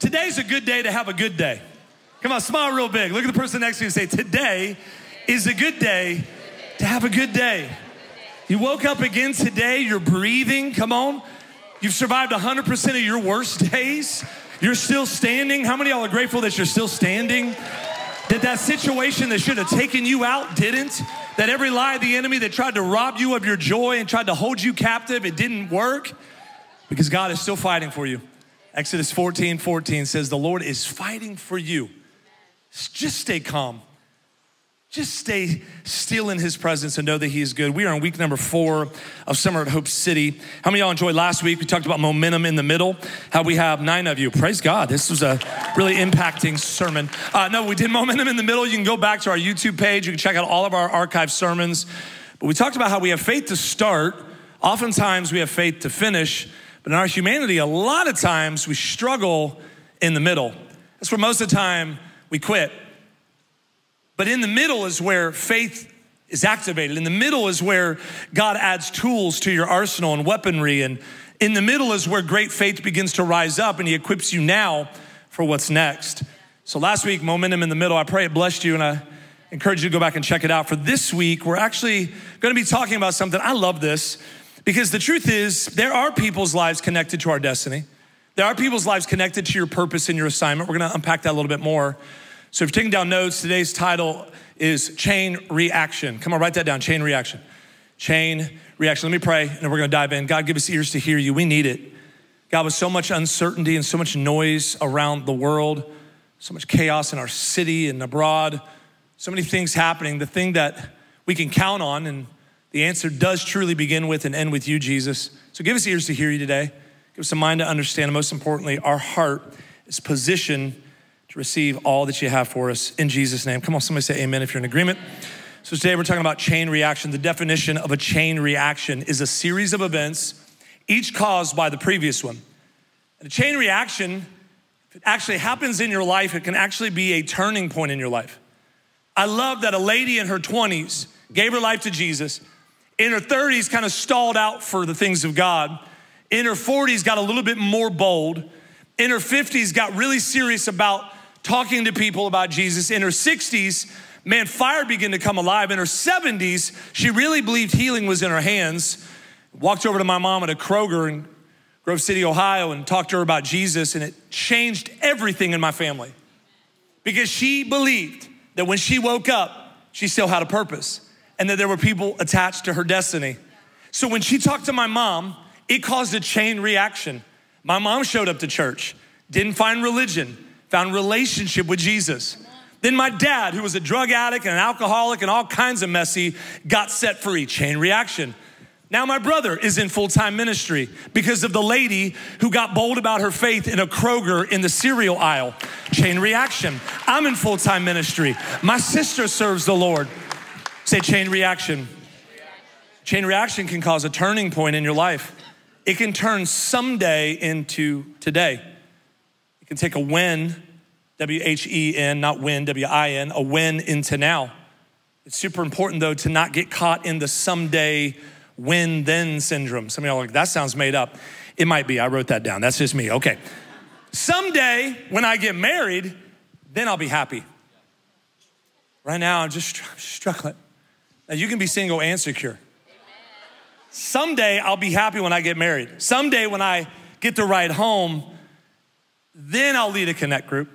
Today's a good day to have a good day. Come on, smile real big. Look at the person next to you and say, Today is a good day to have a good day. You woke up again today, you're breathing, come on. You've survived 100% of your worst days. You're still standing. How many of y'all are grateful that you're still standing? That that situation that should have taken you out didn't? That every lie of the enemy that tried to rob you of your joy and tried to hold you captive, it didn't work? Because God is still fighting for you. Exodus 14 14 says, The Lord is fighting for you. Just stay calm. Just stay still in his presence and know that he is good. We are in week number four of Summer at Hope City. How many y'all enjoyed last week? We talked about momentum in the middle, how we have nine of you. Praise God. This was a really impacting sermon. Uh, no, we did momentum in the middle. You can go back to our YouTube page. You can check out all of our archive sermons. But we talked about how we have faith to start. Oftentimes we have faith to finish. But in our humanity, a lot of times we struggle in the middle. That's where most of the time we quit. But in the middle is where faith is activated. In the middle is where God adds tools to your arsenal and weaponry. And in the middle is where great faith begins to rise up and He equips you now for what's next. So last week, Momentum in the Middle, I pray it blessed you and I encourage you to go back and check it out. For this week, we're actually going to be talking about something. I love this because the truth is, there are people's lives connected to our destiny. There are people's lives connected to your purpose and your assignment. We're going to unpack that a little bit more. So if you're taking down notes, today's title is Chain Reaction. Come on, write that down Chain Reaction. Chain Reaction. Let me pray, and then we're gonna dive in. God, give us ears to hear you. We need it. God, with so much uncertainty and so much noise around the world, so much chaos in our city and abroad, so many things happening, the thing that we can count on, and the answer does truly begin with and end with you, Jesus. So give us ears to hear you today. Give us a mind to understand, and most importantly, our heart is positioned to receive all that you have for us in Jesus' name. Come on, somebody say amen if you're in agreement. So today we're talking about chain reaction. The definition of a chain reaction is a series of events, each caused by the previous one. And a chain reaction, if it actually happens in your life, it can actually be a turning point in your life. I love that a lady in her 20s gave her life to Jesus. In her 30s, kind of stalled out for the things of God. In her 40s, got a little bit more bold. In her 50s, got really serious about talking to people about Jesus. In her 60s, man, fire began to come alive. In her 70s, she really believed healing was in her hands. Walked over to my mom at a Kroger in Grove City, Ohio, and talked to her about Jesus, and it changed everything in my family because she believed that when she woke up, she still had a purpose and that there were people attached to her destiny. So when she talked to my mom, it caused a chain reaction. My mom showed up to church, didn't find religion, found relationship with Jesus. Then my dad, who was a drug addict and an alcoholic and all kinds of messy, got set free. Chain reaction. Now my brother is in full-time ministry because of the lady who got bold about her faith in a Kroger in the cereal aisle. Chain reaction. I'm in full-time ministry. My sister serves the Lord. Say chain reaction. Chain reaction can cause a turning point in your life. It can turn someday into today It can take a win, W H E N, not win, W I N, a win into now. It's super important though to not get caught in the someday win then syndrome. Some of y'all are like, that sounds made up. It might be. I wrote that down. That's just me. Okay. Someday when I get married, then I'll be happy. Right now, I'm just struggling. Now, you can be single and secure. Someday I'll be happy when I get married. Someday when I get to ride home, then I'll lead a connect group.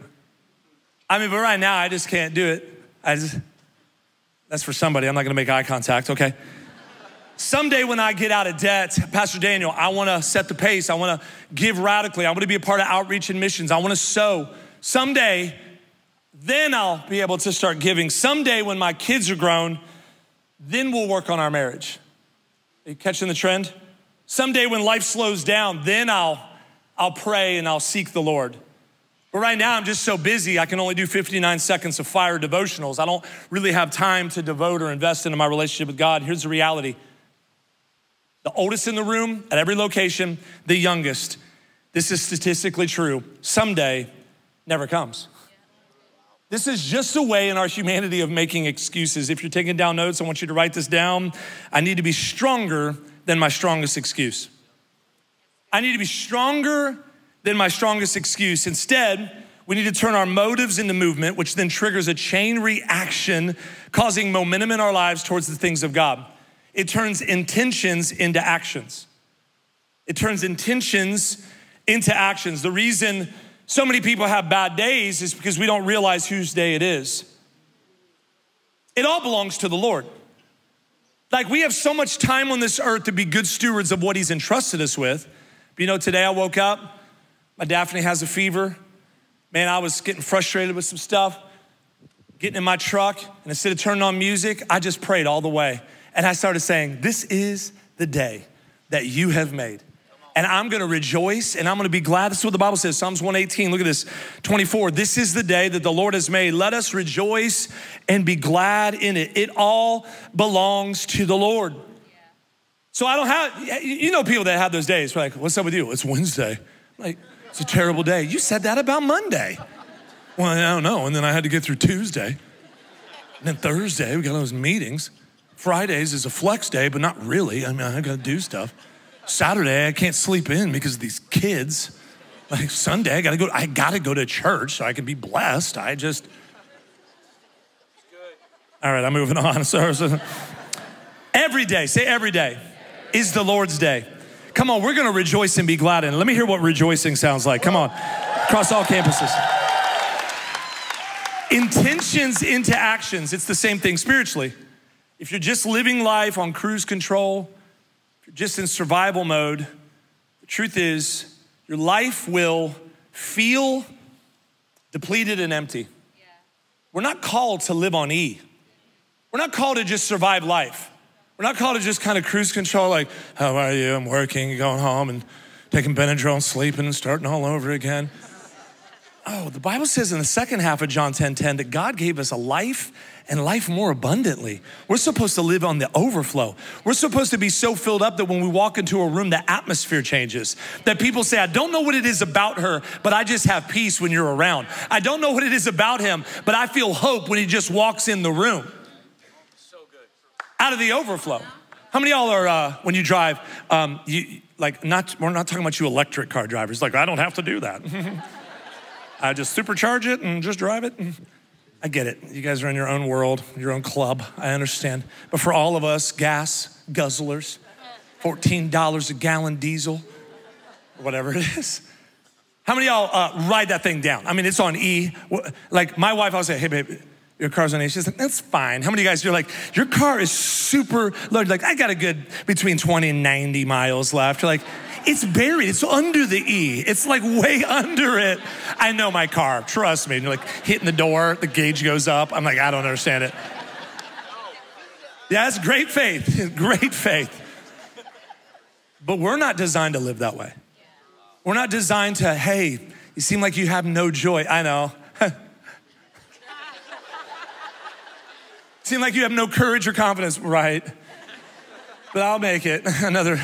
I mean, but right now I just can't do it. I just, that's for somebody. I'm not gonna make eye contact, okay? Someday when I get out of debt, Pastor Daniel, I wanna set the pace. I wanna give radically. I wanna be a part of outreach and missions. I wanna sow. Someday, then I'll be able to start giving. Someday when my kids are grown, then we'll work on our marriage. Are you catching the trend? Someday when life slows down, then I'll I'll pray and I'll seek the Lord. But right now, I'm just so busy, I can only do 59 seconds of fire devotionals. I don't really have time to devote or invest into my relationship with God. Here's the reality the oldest in the room at every location, the youngest. This is statistically true. Someday never comes. This is just a way in our humanity of making excuses. If you're taking down notes, I want you to write this down. I need to be stronger than my strongest excuse. I need to be stronger than my strongest excuse. Instead, we need to turn our motives into movement, which then triggers a chain reaction, causing momentum in our lives towards the things of God. It turns intentions into actions. It turns intentions into actions. The reason so many people have bad days is because we don't realize whose day it is. It all belongs to the Lord. Like we have so much time on this earth to be good stewards of what He's entrusted us with. But you know, today I woke up, my Daphne has a fever. Man, I was getting frustrated with some stuff, getting in my truck, and instead of turning on music, I just prayed all the way. And I started saying, This is the day that you have made and I'm gonna rejoice and I'm gonna be glad. This is what the Bible says, Psalms 118. Look at this, 24. This is the day that the Lord has made. Let us rejoice and be glad in it. It all belongs to the Lord. So I don't have, you know, people that have those days. Like, what's up with you? It's Wednesday. Like, it's a terrible day. You said that about Monday. Well, I don't know. And then I had to get through Tuesday. And then Thursday, we got those meetings. Fridays is a flex day, but not really. I mean, I gotta do stuff. Saturday, I can't sleep in because of these kids. Like Sunday, I gotta go, I gotta go to church so I can be blessed. I just. All right, I'm moving on. So, so, every day, say every day, is the Lord's day. Come on, we're gonna rejoice and be glad in. Let me hear what rejoicing sounds like. Come on, across all campuses. Intentions into actions, it's the same thing spiritually. If you're just living life on cruise control, just in survival mode, the truth is your life will feel depleted and empty. Yeah. We're not called to live on E. We're not called to just survive life. We're not called to just kind of cruise control, like, how are you? I'm working, going home and taking Benadryl and sleeping and starting all over again. Oh, the Bible says in the second half of John 10 10 that God gave us a life and life more abundantly. We're supposed to live on the overflow. We're supposed to be so filled up that when we walk into a room, the atmosphere changes. That people say, I don't know what it is about her, but I just have peace when you're around. I don't know what it is about him, but I feel hope when he just walks in the room. So good. Out of the overflow. How many y'all are, uh, when you drive, um, you, like, not, we're not talking about you electric car drivers. Like, I don't have to do that. I just supercharge it and just drive it. I get it. You guys are in your own world, your own club. I understand. But for all of us, gas guzzlers, $14 a gallon diesel, whatever it is. How many y'all uh, ride that thing down? I mean, it's on E. Like my wife, I'll say, hey, babe, your car's on E. She's like, that's fine. How many of you guys, you're like, your car is super loaded. Like, I got a good between 20 and 90 miles left. You're like, it's buried. It's under the E. It's like way under it. I know my car. Trust me. And you're like hitting the door, the gauge goes up. I'm like, I don't understand it. Yeah, it's great faith. Great faith. But we're not designed to live that way. We're not designed to, hey, you seem like you have no joy. I know. seem like you have no courage or confidence, right? but I'll make it another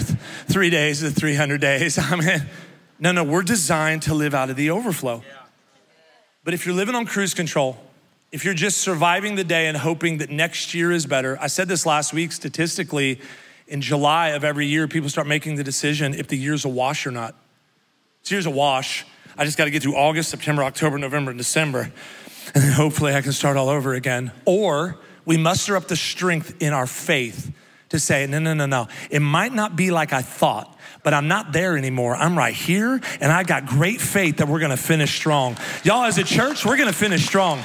three days to 300 days. I mean, no, no, we're designed to live out of the overflow. But if you're living on cruise control, if you're just surviving the day and hoping that next year is better, I said this last week statistically, in July of every year, people start making the decision if the year's a wash or not. This year's a wash. I just got to get through August, September, October, November, and December. And then hopefully I can start all over again. Or we muster up the strength in our faith to say, no, no, no, no. It might not be like I thought, but I'm not there anymore. I'm right here, and I got great faith that we're gonna finish strong. Y'all, as a church, we're gonna finish strong.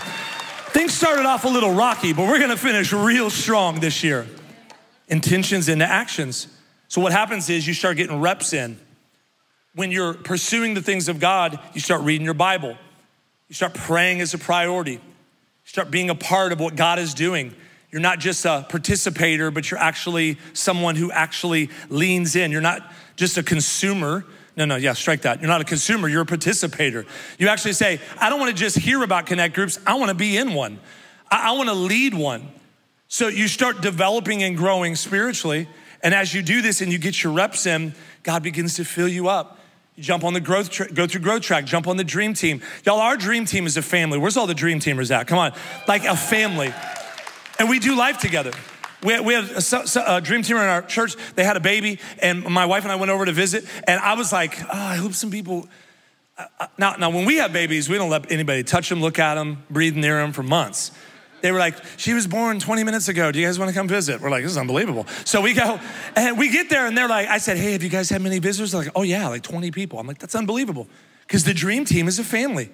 Things started off a little rocky, but we're gonna finish real strong this year. Intentions into actions. So, what happens is you start getting reps in. When you're pursuing the things of God, you start reading your Bible. You start praying as a priority. You start being a part of what God is doing. You're not just a participator, but you're actually someone who actually leans in. You're not just a consumer. No, no, yeah, strike that. You're not a consumer, you're a participator. You actually say, I don't wanna just hear about connect groups, I wanna be in one. I, I wanna lead one. So you start developing and growing spiritually. And as you do this and you get your reps in, God begins to fill you up. You jump on the growth, tra- go through growth track, jump on the dream team. Y'all, our dream team is a family. Where's all the dream teamers at? Come on, like a family and we do life together. We, we had a, a, dream team in our church. They had a baby, and my wife and I went over to visit. And I was like, oh, I hope some people uh, now, now, when we have babies, we don't let anybody touch them, look at them, breathe near them for months. They were like, she was born 20 minutes ago. Do you guys want to come visit? We're like, this is unbelievable. So we go, and we get there, and they're like, I said, hey, have you guys had many visitors? They're like, oh, yeah, like 20 people. I'm like, that's unbelievable. Because the dream team is a family.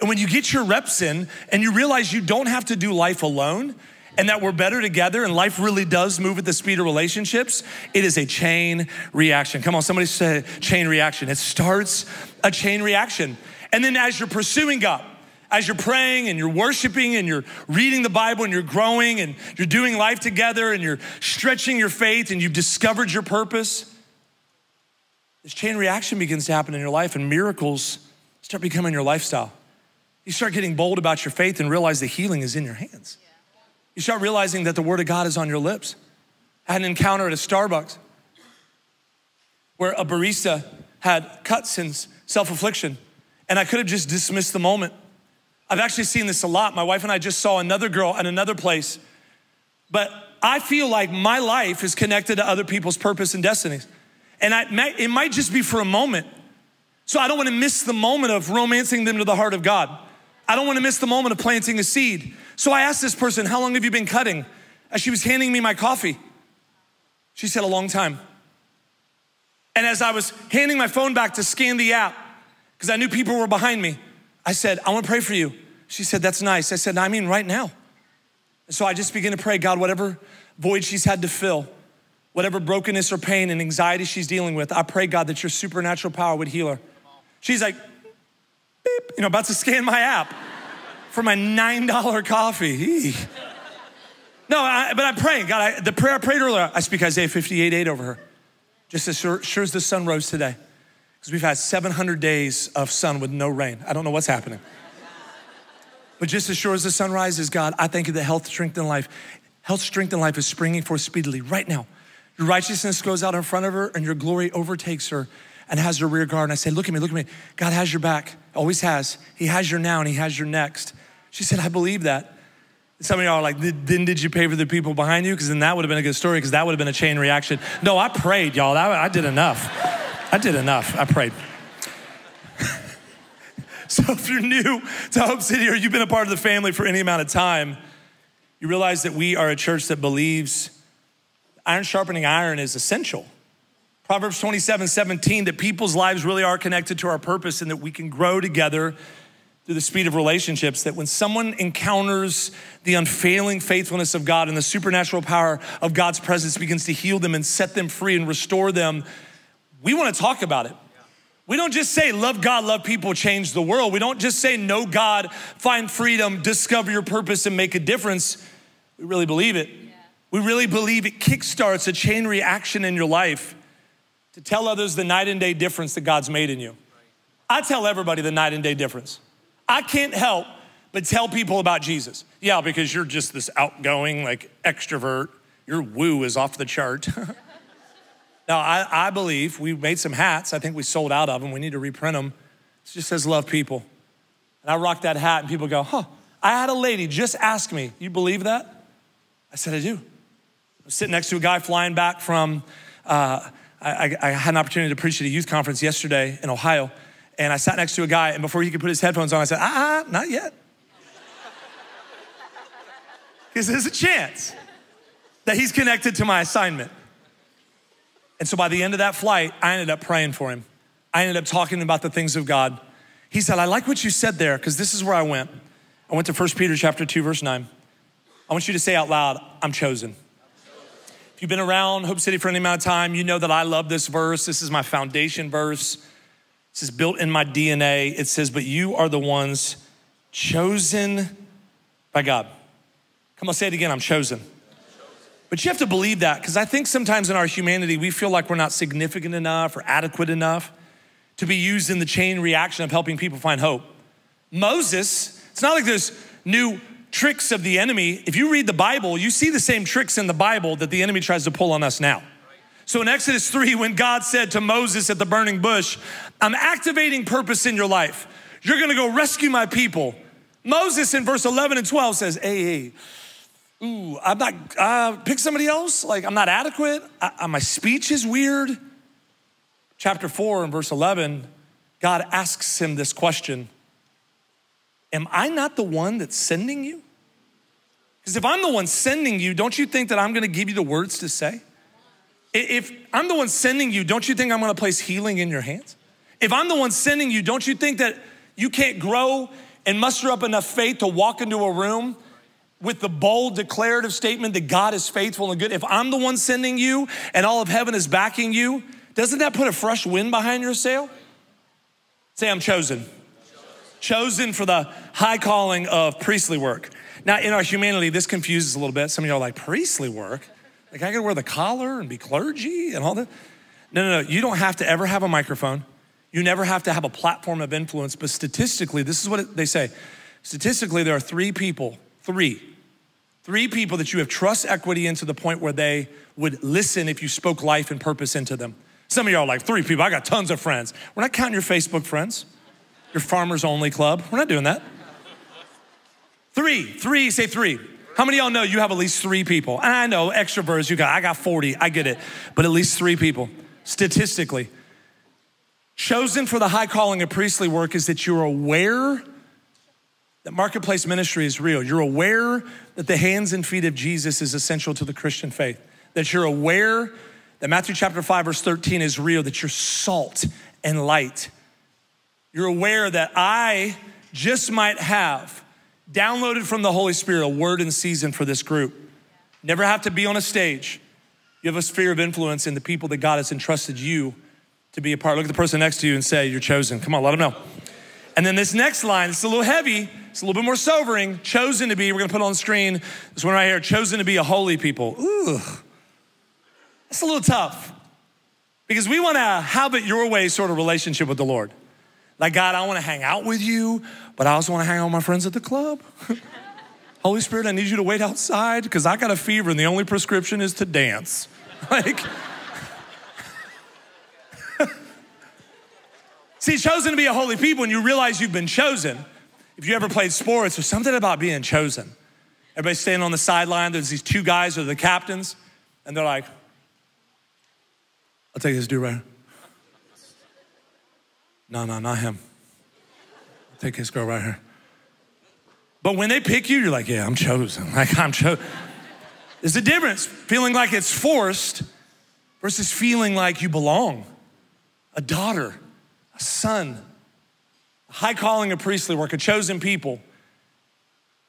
And when you get your reps in and you realize you don't have to do life alone, and that we're better together and life really does move at the speed of relationships, it is a chain reaction. Come on, somebody say chain reaction. It starts a chain reaction. And then as you're pursuing God, as you're praying and you're worshiping and you're reading the Bible and you're growing and you're doing life together and you're stretching your faith and you've discovered your purpose, this chain reaction begins to happen in your life and miracles start becoming your lifestyle. You start getting bold about your faith and realize the healing is in your hands. You start realizing that the word of God is on your lips. I had an encounter at a Starbucks where a barista had cuts and self affliction, and I could have just dismissed the moment. I've actually seen this a lot. My wife and I just saw another girl at another place. But I feel like my life is connected to other people's purpose and destinies. And I, it might just be for a moment. So I don't want to miss the moment of romancing them to the heart of God. I don't want to miss the moment of planting a seed. So I asked this person, How long have you been cutting? As she was handing me my coffee, she said, A long time. And as I was handing my phone back to scan the app, because I knew people were behind me, I said, I want to pray for you. She said, That's nice. I said, I mean, right now. And so I just began to pray, God, whatever void she's had to fill, whatever brokenness or pain and anxiety she's dealing with, I pray, God, that your supernatural power would heal her. She's like, beep, you know, about to scan my app for my $9 coffee. No, I, but I'm praying. God, I, the prayer I prayed earlier, I speak Isaiah 58 8 over her. Just as sure, sure as the sun rose today. Because we've had 700 days of sun with no rain. I don't know what's happening. But just as sure as the sun rises, God, I thank you that health, strength, and life, health, strength, and life is springing forth speedily right now. Your righteousness goes out in front of her, and your glory overtakes her and has her rear guard. And I say, Look at me, look at me. God has your back, always has. He has your now, and He has your next. She said, I believe that. Some of y'all are like, then did you pay for the people behind you? Because then that would have been a good story, because that would have been a chain reaction. No, I prayed, y'all. I did enough. I did enough. I prayed. So if you're new to Hope City or you've been a part of the family for any amount of time, you realize that we are a church that believes iron sharpening iron is essential. Proverbs 27 17, that people's lives really are connected to our purpose and that we can grow together through the speed of relationships. That when someone encounters the unfailing faithfulness of God and the supernatural power of God's presence begins to heal them and set them free and restore them, we want to talk about it. We don't just say, love God, love people, change the world. We don't just say, know God, find freedom, discover your purpose, and make a difference. We really believe it. Yeah. We really believe it kickstarts a chain reaction in your life to tell others the night and day difference that God's made in you. I tell everybody the night and day difference. I can't help but tell people about Jesus. Yeah, because you're just this outgoing, like extrovert. Your woo is off the chart. Now, I, I believe we made some hats. I think we sold out of them. We need to reprint them. It just says love people. And I rock that hat, and people go, huh. I had a lady just ask me, you believe that? I said, I do. I was sitting next to a guy flying back from, uh, I, I, had an opportunity to preach at a youth conference yesterday in Ohio. And I sat next to a guy, and before he could put his headphones on, I said, ah, ah not yet. Because there's a chance that he's connected to my assignment. And so by the end of that flight, I ended up praying for him. I ended up talking about the things of God. He said, I like what you said there, because this is where I went. I went to 1 Peter chapter 2, verse 9. I want you to say out loud, I'm chosen. If you've been around Hope City for any amount of time, you know that I love this verse. This is my foundation verse. This is built in my DNA. It says, But you are the ones chosen by God. Come on, say it again I'm chosen. But you have to believe that because I think sometimes in our humanity, we feel like we're not significant enough or adequate enough to be used in the chain reaction of helping people find hope. Moses, it's not like there's new tricks of the enemy. If you read the Bible, you see the same tricks in the Bible that the enemy tries to pull on us now. So in Exodus 3, when God said to Moses at the burning bush, I'm activating purpose in your life. You're gonna go rescue my people. Moses in verse 11 and 12 says, Hey, hey, ooh, I'm not, uh, pick somebody else. Like, I'm not adequate. I, my speech is weird. Chapter 4 and verse 11, God asks him this question Am I not the one that's sending you? Because if I'm the one sending you, don't you think that I'm gonna give you the words to say? If I'm the one sending you, don't you think I'm gonna place healing in your hands? If I'm the one sending you, don't you think that you can't grow and muster up enough faith to walk into a room with the bold declarative statement that God is faithful and good? If I'm the one sending you and all of heaven is backing you, doesn't that put a fresh wind behind your sail? Say, I'm chosen. Chosen for the high calling of priestly work. Now, in our humanity, this confuses a little bit. Some of y'all are like, priestly work? Like, I gotta wear the collar and be clergy and all that? No, no, no. You don't have to ever have a microphone. You never have to have a platform of influence. But statistically, this is what they say statistically, there are three people, three, three people that you have trust equity into the point where they would listen if you spoke life and purpose into them. Some of y'all are like, three people, I got tons of friends. We're not counting your Facebook friends, your farmers only club. We're not doing that. Three, three, say three. How many of y'all know you have at least three people? I know extroverts, you got, I got 40, I get it, but at least three people, statistically. Chosen for the high calling of priestly work is that you're aware that marketplace ministry is real. You're aware that the hands and feet of Jesus is essential to the Christian faith. That you're aware that Matthew chapter 5, verse 13 is real, that you're salt and light. You're aware that I just might have downloaded from the Holy Spirit a word in season for this group. Never have to be on a stage. You have a sphere of influence in the people that God has entrusted you to be a part. Look at the person next to you and say, You're chosen. Come on, let them know. And then this next line, it's a little heavy, it's a little bit more sobering. Chosen to be, we're gonna put on screen this one right here chosen to be a holy people. Ooh, that's a little tough because we wanna have it your way sort of relationship with the Lord. Like, God, I wanna hang out with you, but I also wanna hang out with my friends at the club. Holy Spirit, I need you to wait outside because I got a fever and the only prescription is to dance. Like, see, chosen to be a holy people, and you realize you've been chosen. If you ever played sports, there's something about being chosen. Everybody's standing on the sideline, there's these two guys who are the captains, and they're like, I'll take this dude right here. No, no, not him. Take this girl right here. But when they pick you, you're like, yeah, I'm chosen. Like, I'm chosen. There's a difference feeling like it's forced versus feeling like you belong. A daughter, a son, a high calling of priestly work, a chosen people,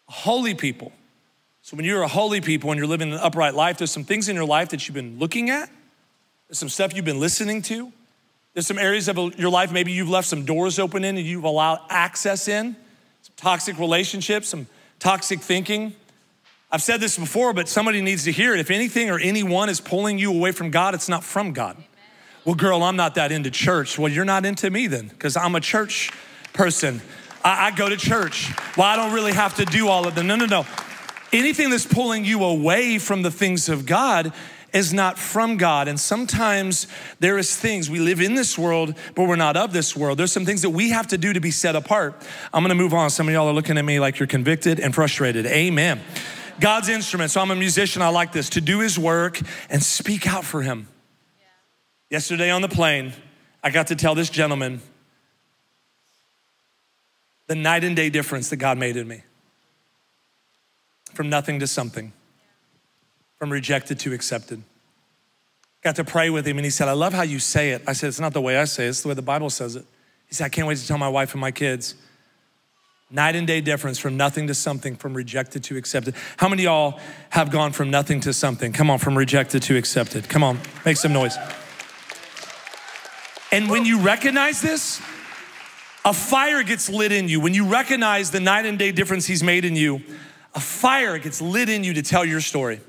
a holy people. So when you're a holy people and you're living an upright life, there's some things in your life that you've been looking at, there's some stuff you've been listening to, there's some areas of your life maybe you've left some doors open in and you've allowed access in, some toxic relationships, some toxic thinking. I've said this before, but somebody needs to hear it. If anything or anyone is pulling you away from God, it's not from God. Well, girl, I'm not that into church. Well, you're not into me then, because I'm a church person. I, I, go to church. Well, I don't really have to do all of them. No, no, no. Anything that's pulling you away from the things of God is not from God. And sometimes there is things, we live in this world, but we're not of this world. There's some things that we have to do to be set apart. I'm gonna move on. Some of y'all are looking at me like you're convicted and frustrated. Amen. God's instrument. So I'm a musician. I like this to do his work and speak out for him. Yeah. Yesterday on the plane, I got to tell this gentleman the night and day difference that God made in me from nothing to something from rejected to accepted. Got to pray with him and he said, I love how you say it. I said, It's not the way I say it, it's the way the Bible says it. He said, I can't wait to tell my wife and my kids. Night and day difference from nothing to something, from rejected to accepted. How many y'all have gone from nothing to something? Come on, from rejected to accepted. Come on, make some noise. And when you recognize this, a fire gets lit in you. When you recognize the night and day difference he's made in you, a fire gets lit in you to tell your story.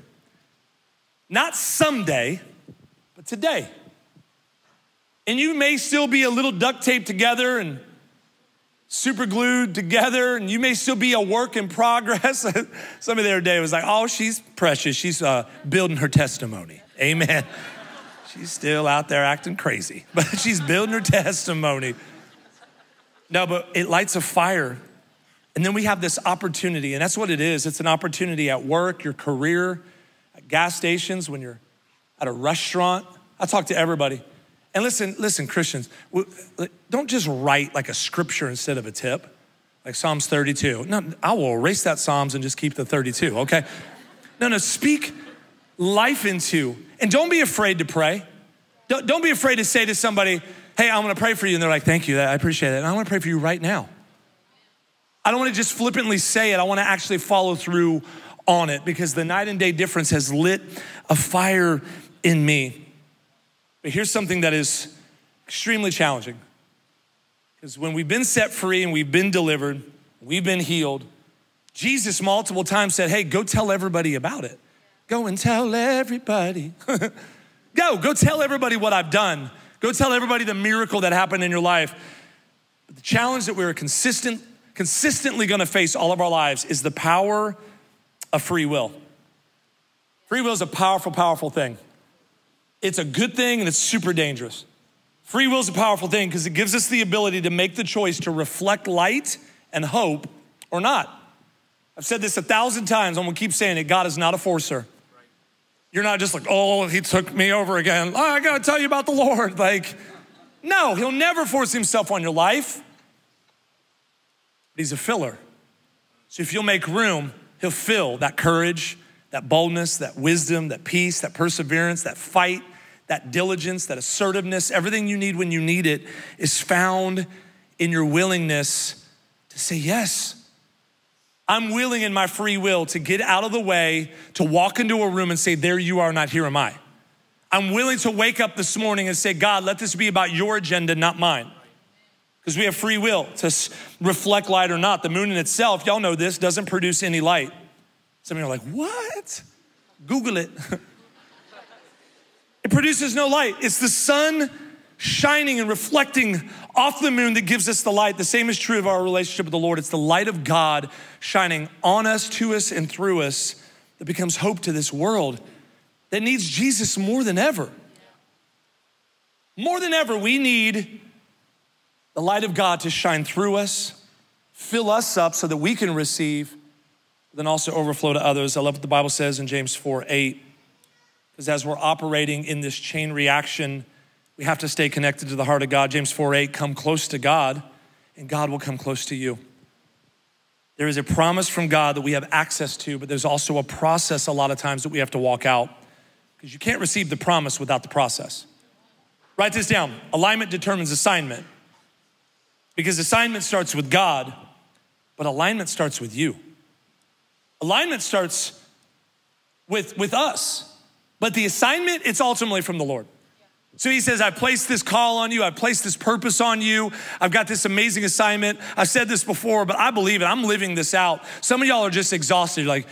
Not someday, but today. And you may still be a little duct taped together and super glued together, and you may still be a work in progress. Somebody the other day was like, oh, she's precious. She's uh, building her testimony. Amen. she's still out there acting crazy, but she's building her testimony. No, but it lights a fire. And then we have this opportunity, and that's what it is. It's an opportunity at work, your career, gas stations, when you're at a restaurant. I talk to everybody. And listen, listen, Christians, don't just write like a scripture instead of a tip, like Psalms 32. No, I will erase that Psalms and just keep the 32, okay? No, no, speak life into, and don't be afraid to pray. Don't, don't be afraid to say to somebody, hey, I'm gonna pray for you. And they're like, thank you, I appreciate it. And I wanna pray for you right now. I don't wanna just flippantly say it, I wanna actually follow through on it because the night and day difference has lit a fire in me. But here's something that is extremely challenging. Because when we've been set free and we've been delivered, we've been healed, Jesus multiple times said, Hey, go tell everybody about it. Go and tell everybody. go, go tell everybody what I've done. Go tell everybody the miracle that happened in your life. But the challenge that we're consistent, consistently gonna face all of our lives is the power of free will. Free will is a powerful, powerful thing. It's a good thing and it's super dangerous. Free will is a powerful thing because it gives us the ability to make the choice to reflect light and hope or not. I've said this a thousand times. I'm gonna keep saying it. God is not a forcer. You're not just like, oh, he took me over again. Oh, I gotta tell you about the Lord. Like, no, he'll never force himself on your life. But he's a filler. So if you'll make room, he'll fill that courage, that boldness, that wisdom, that peace, that perseverance, that fight, that diligence, that assertiveness, everything you need when you need it is found in your willingness to say yes. I'm willing in my free will to get out of the way, to walk into a room and say, There you are, not here am I. I'm willing to wake up this morning and say, God, let this be about your agenda, not mine. Because we have free will to reflect light or not. The moon in itself, y'all know this, doesn't produce any light. Some of you are like, What? Google it. it produces no light. It's the sun shining and reflecting off the moon that gives us the light. The same is true of our relationship with the Lord. It's the light of God shining on us, to us, and through us that becomes hope to this world that needs Jesus more than ever. More than ever, we need the light of God to shine through us, fill us up so that we can receive, then also overflow to others. I love what the Bible says in James 4 8. Because as we're operating in this chain reaction, we have to stay connected to the heart of God. James 4 8, come close to God, and God will come close to you. There is a promise from God that we have access to, but there's also a process a lot of times that we have to walk out because you can't receive the promise without the process. Write this down alignment determines assignment because assignment starts with God, but alignment starts with you. Alignment starts with, with us, but the assignment, it's ultimately from the Lord. So he says, I've placed this call on you. I've placed this purpose on you. I've got this amazing assignment. I've said this before, but I believe it. I'm living this out. Some of y'all are just exhausted. You're like,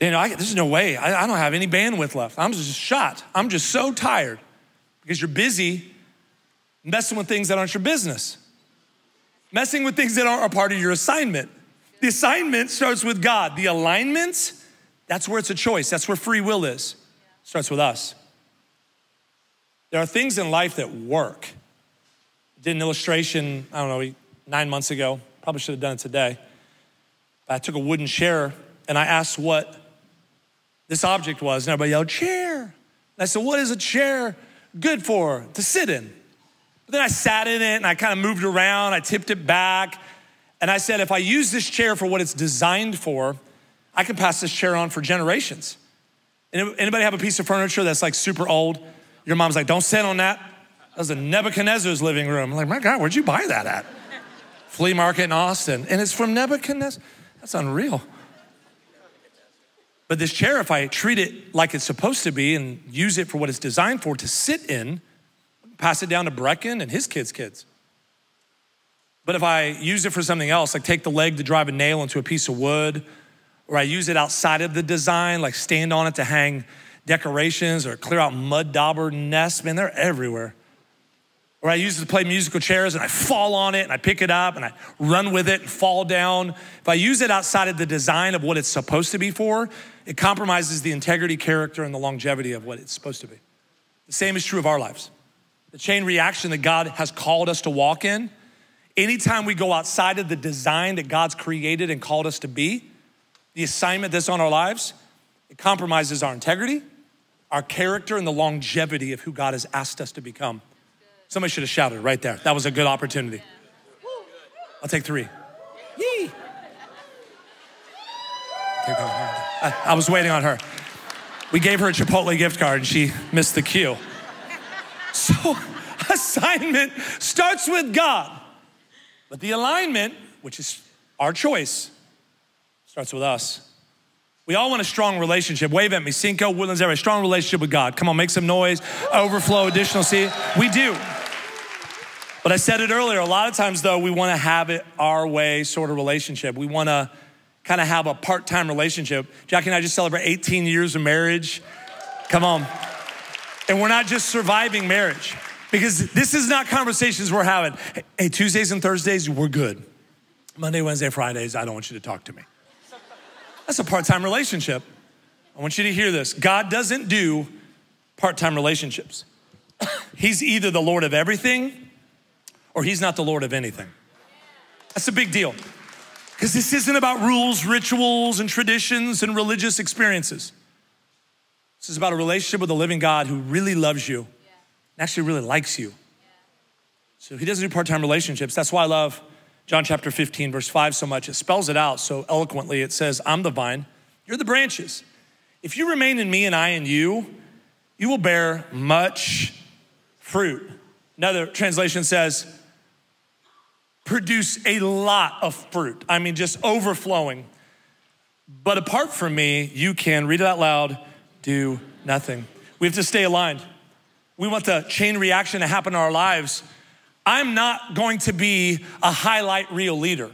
know, I, there's no way. I, I don't have any bandwidth left. I'm just shot. I'm just so tired because you're busy messing with things that aren't your business, messing with things that aren't a part of your assignment. The assignment starts with God. The alignment, that's where it's a choice. That's where free will is. Starts with us. There are things in life that work. I did an illustration, I don't know, nine months ago. Probably should have done it today. I took a wooden chair and I asked what this object was, and everybody yelled, chair. And I said, What is a chair good for? To sit in. Then I sat in it and I kind of moved around, I tipped it back, and I said, If I use this chair for what it's designed for, I can pass this chair on for generations. Anybody have a piece of furniture that's like super old? Your mom's like, don't sit on that. That was Nebuchadnezzar's living room. I'm like, my God, where'd you buy that at? Flea market in Austin. And it's from Nebuchadnezzar. That's unreal. But this chair, if I treat it like it's supposed to be and use it for what it's designed for to sit in, pass it down to Brecken and his kids' kids. But if I use it for something else, like take the leg to drive a nail into a piece of wood, or I use it outside of the design, like stand on it to hang decorations or clear out mud dauber nests. Man, they're everywhere. Or I use it to play musical chairs and I fall on it and I pick it up and I run with it and fall down. If I use it outside of the design of what it's supposed to be for, it compromises the integrity, character, and the longevity of what it's supposed to be. The same is true of our lives. The chain reaction that God has called us to walk in, anytime we go outside of the design that God's created and called us to be, the assignment that's on our lives, it compromises our integrity, our character and the longevity of who God has asked us to become. Somebody should have shouted right there. That was a good opportunity. I'll take three. Yee. I, I was waiting on her. We gave her a Chipotle gift card and she missed the cue. So, assignment starts with God, but the alignment, which is our choice, starts with us. We all want a strong relationship. Wave at me, Cinco, Woodlands area, strong relationship with God. Come on, make some noise, overflow, additional seed. We do. But I said it earlier, a lot of times though, we wanna have it our way sort of relationship. We wanna kind of have a part time relationship. Jackie and I just celebrate 18 years of marriage. Come on. And we're not just surviving marriage because this is not conversations we're having. Hey, Tuesdays and Thursdays, we're good. Monday, Wednesday, Fridays, I don't want you to talk to me. That's a part time relationship. I want you to hear this God doesn't do part time relationships. he's either the Lord of everything or he's not the Lord of anything. That's a big deal. Because this isn't about rules, rituals, and traditions and religious experiences. This is about a relationship with a living God who really loves you and actually really likes you. So he doesn't do part time relationships. That's why I love John chapter 15, verse 5 so much. It spells it out so eloquently. It says, I'm the vine, you're the branches. If you remain in me and I in you, you will bear much fruit. Another translation says, produce a lot of fruit. I mean, just overflowing. But apart from me, you can, read it out loud, do nothing. We have to stay aligned. We want the chain reaction to happen in our lives. I'm not going to be a highlight reel leader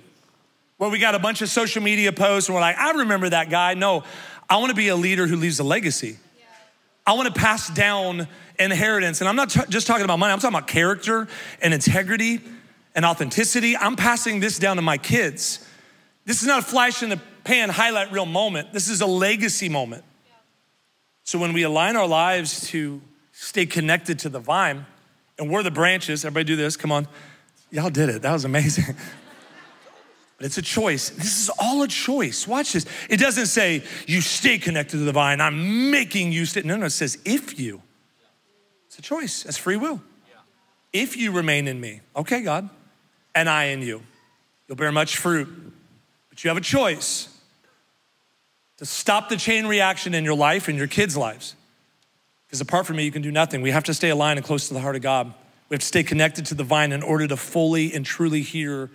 where we got a bunch of social media posts and we're like, I remember that guy. No, I want to be a leader who leaves a legacy. I want to pass down inheritance. And I'm not t- just talking about money, I'm talking about character and integrity and authenticity. I'm passing this down to my kids. This is not a flash in the pan highlight reel moment. This is a legacy moment. So when we align our lives to stay connected to the vine, and we're the branches, everybody do this, come on. Y'all did it, that was amazing. But it's a choice. This is all a choice. Watch this. It doesn't say you stay connected to the vine. I'm making you stay. No, no, it says if you. It's a choice. That's free will. If you remain in me. Okay, God and I in you. You'll bear much fruit, but you have a choice to stop the chain reaction in your life and your kids' lives. Because apart from me, you can do nothing. We have to stay aligned and close to the heart of God. We have to stay connected to the vine in order to fully and truly hear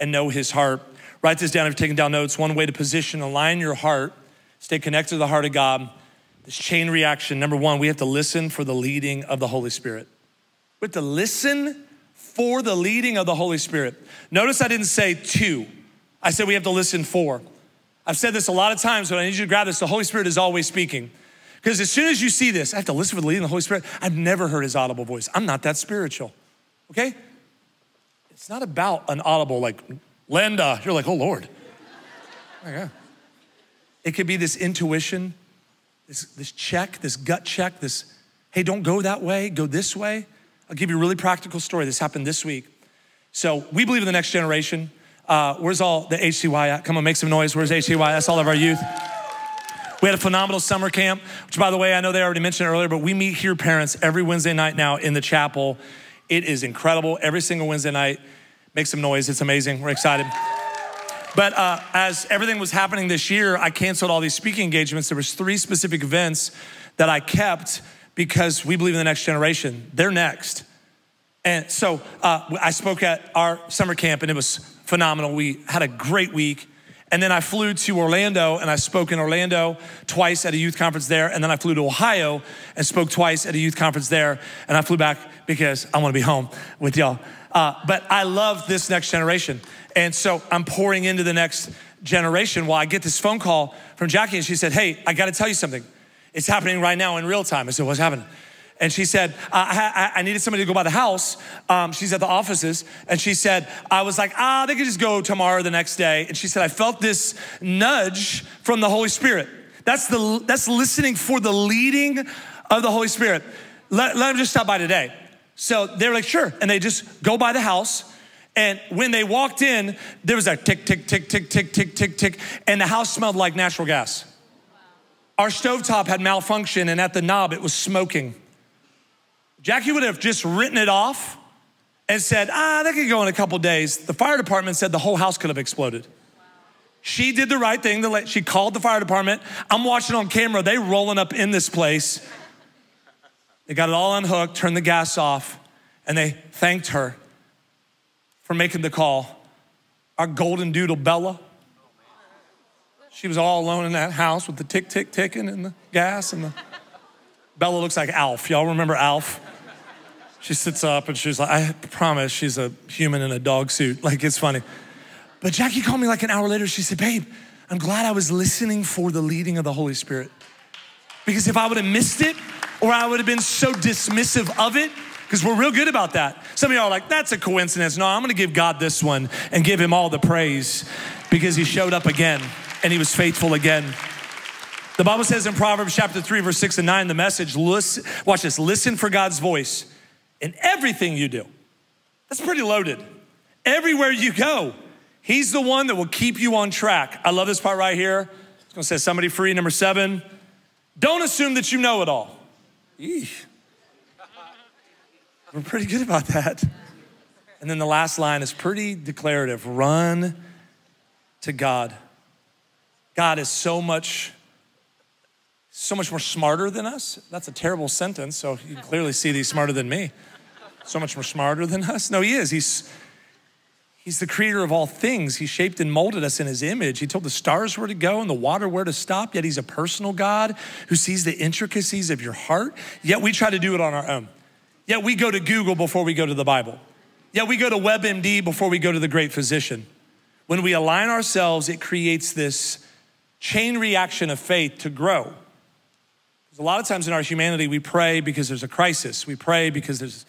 and know his heart. Write this down if you're taking down notes. One way to position, align your heart, stay connected to the heart of God. This chain reaction, number one, we have to listen for the leading of the Holy Spirit. We have to listen for the leading of the Holy Spirit. Notice I didn't say two, I said we have to listen for. I've said this a lot of times, but I need you to grab this. The Holy Spirit is always speaking. Because as soon as you see this, I have to listen for the leading of the Holy Spirit. I've never heard his audible voice. I'm not that spiritual, okay? It's not about an audible like, Linda. You're like, oh Lord. Oh, yeah. It could be this intuition, this, this check, this gut check, this, hey, don't go that way, go this way. I'll give you a really practical story. This happened this week. So we believe in the next generation. Uh, where's all the HCY at? Come on, make some noise. Where's HCY? That's all of our youth. We had a phenomenal summer camp, which, by the way, I know they already mentioned earlier, but we meet here, parents, every Wednesday night now in the chapel. It is incredible. Every single Wednesday night. Make some noise. It's amazing. We're excited. But uh, as everything was happening this year, I canceled all these speaking engagements. There was three specific events that I kept because we believe in the next generation. They're next. And so uh, I spoke at our summer camp and it was phenomenal. We had a great week. And then I flew to Orlando and I spoke in Orlando twice at a youth conference there. And then I flew to Ohio and spoke twice at a youth conference there. And I flew back because I want to be home with y'all. Uh, but I love this next generation. And so I'm pouring into the next generation while I get this phone call from Jackie and she said, Hey, I got to tell you something. It's happening right now in real time. I said, What's happening? And she said, I, I, I needed somebody to go by the house. Um, she's at the offices. And she said, I was like, ah, they could just go tomorrow, the next day. And she said, I felt this nudge from the Holy Spirit. That's, the, that's listening for the leading of the Holy Spirit. Let, let them just stop by today. So they're like, sure. And they just go by the house. And when they walked in, there was a tick, tick, tick, tick, tick, tick, tick, tick. And the house smelled like natural gas. Our stovetop had malfunctioned, and at the knob, it was smoking. Jackie would have just written it off and said, ah, that could go in a couple days. The fire department said the whole house could have exploded. She did the right thing. She called the fire department. I'm watching on camera. They rolling up in this place. They got it all unhooked, turned the gas off, and they thanked her for making the call. Our golden doodle, Bella. She was all alone in that house with the tick, tick, ticking and the gas and the. Bella looks like Alf. Y'all remember Alf? She sits up and she's like, I promise she's a human in a dog suit. Like, it's funny. But Jackie called me like an hour later. She said, Babe, I'm glad I was listening for the leading of the Holy Spirit. Because if I would have missed it or I would have been so dismissive of it, because we're real good about that. Some of y'all are like, that's a coincidence. No, I'm gonna give God this one and give him all the praise because he showed up again and he was faithful again. The Bible says in Proverbs chapter 3, verse 6 and 9, the message, listen, watch this, listen for God's voice in everything you do. That's pretty loaded. Everywhere you go, He's the one that will keep you on track. I love this part right here. It's gonna say somebody free, number seven. Don't assume that you know it all. Eesh. We're pretty good about that. And then the last line is pretty declarative run to God. God is so much so much more smarter than us. That's a terrible sentence, so you clearly see that he's smarter than me. So much more smarter than us. No, he is. He's He's the creator of all things. He shaped and molded us in his image. He told the stars where to go and the water where to stop. Yet he's a personal God who sees the intricacies of your heart. Yet we try to do it on our own. Yet we go to Google before we go to the Bible. Yet we go to WebMD before we go to the great physician. When we align ourselves, it creates this chain reaction of faith to grow. Because A lot of times in our humanity, we pray because there's a crisis. We pray because there's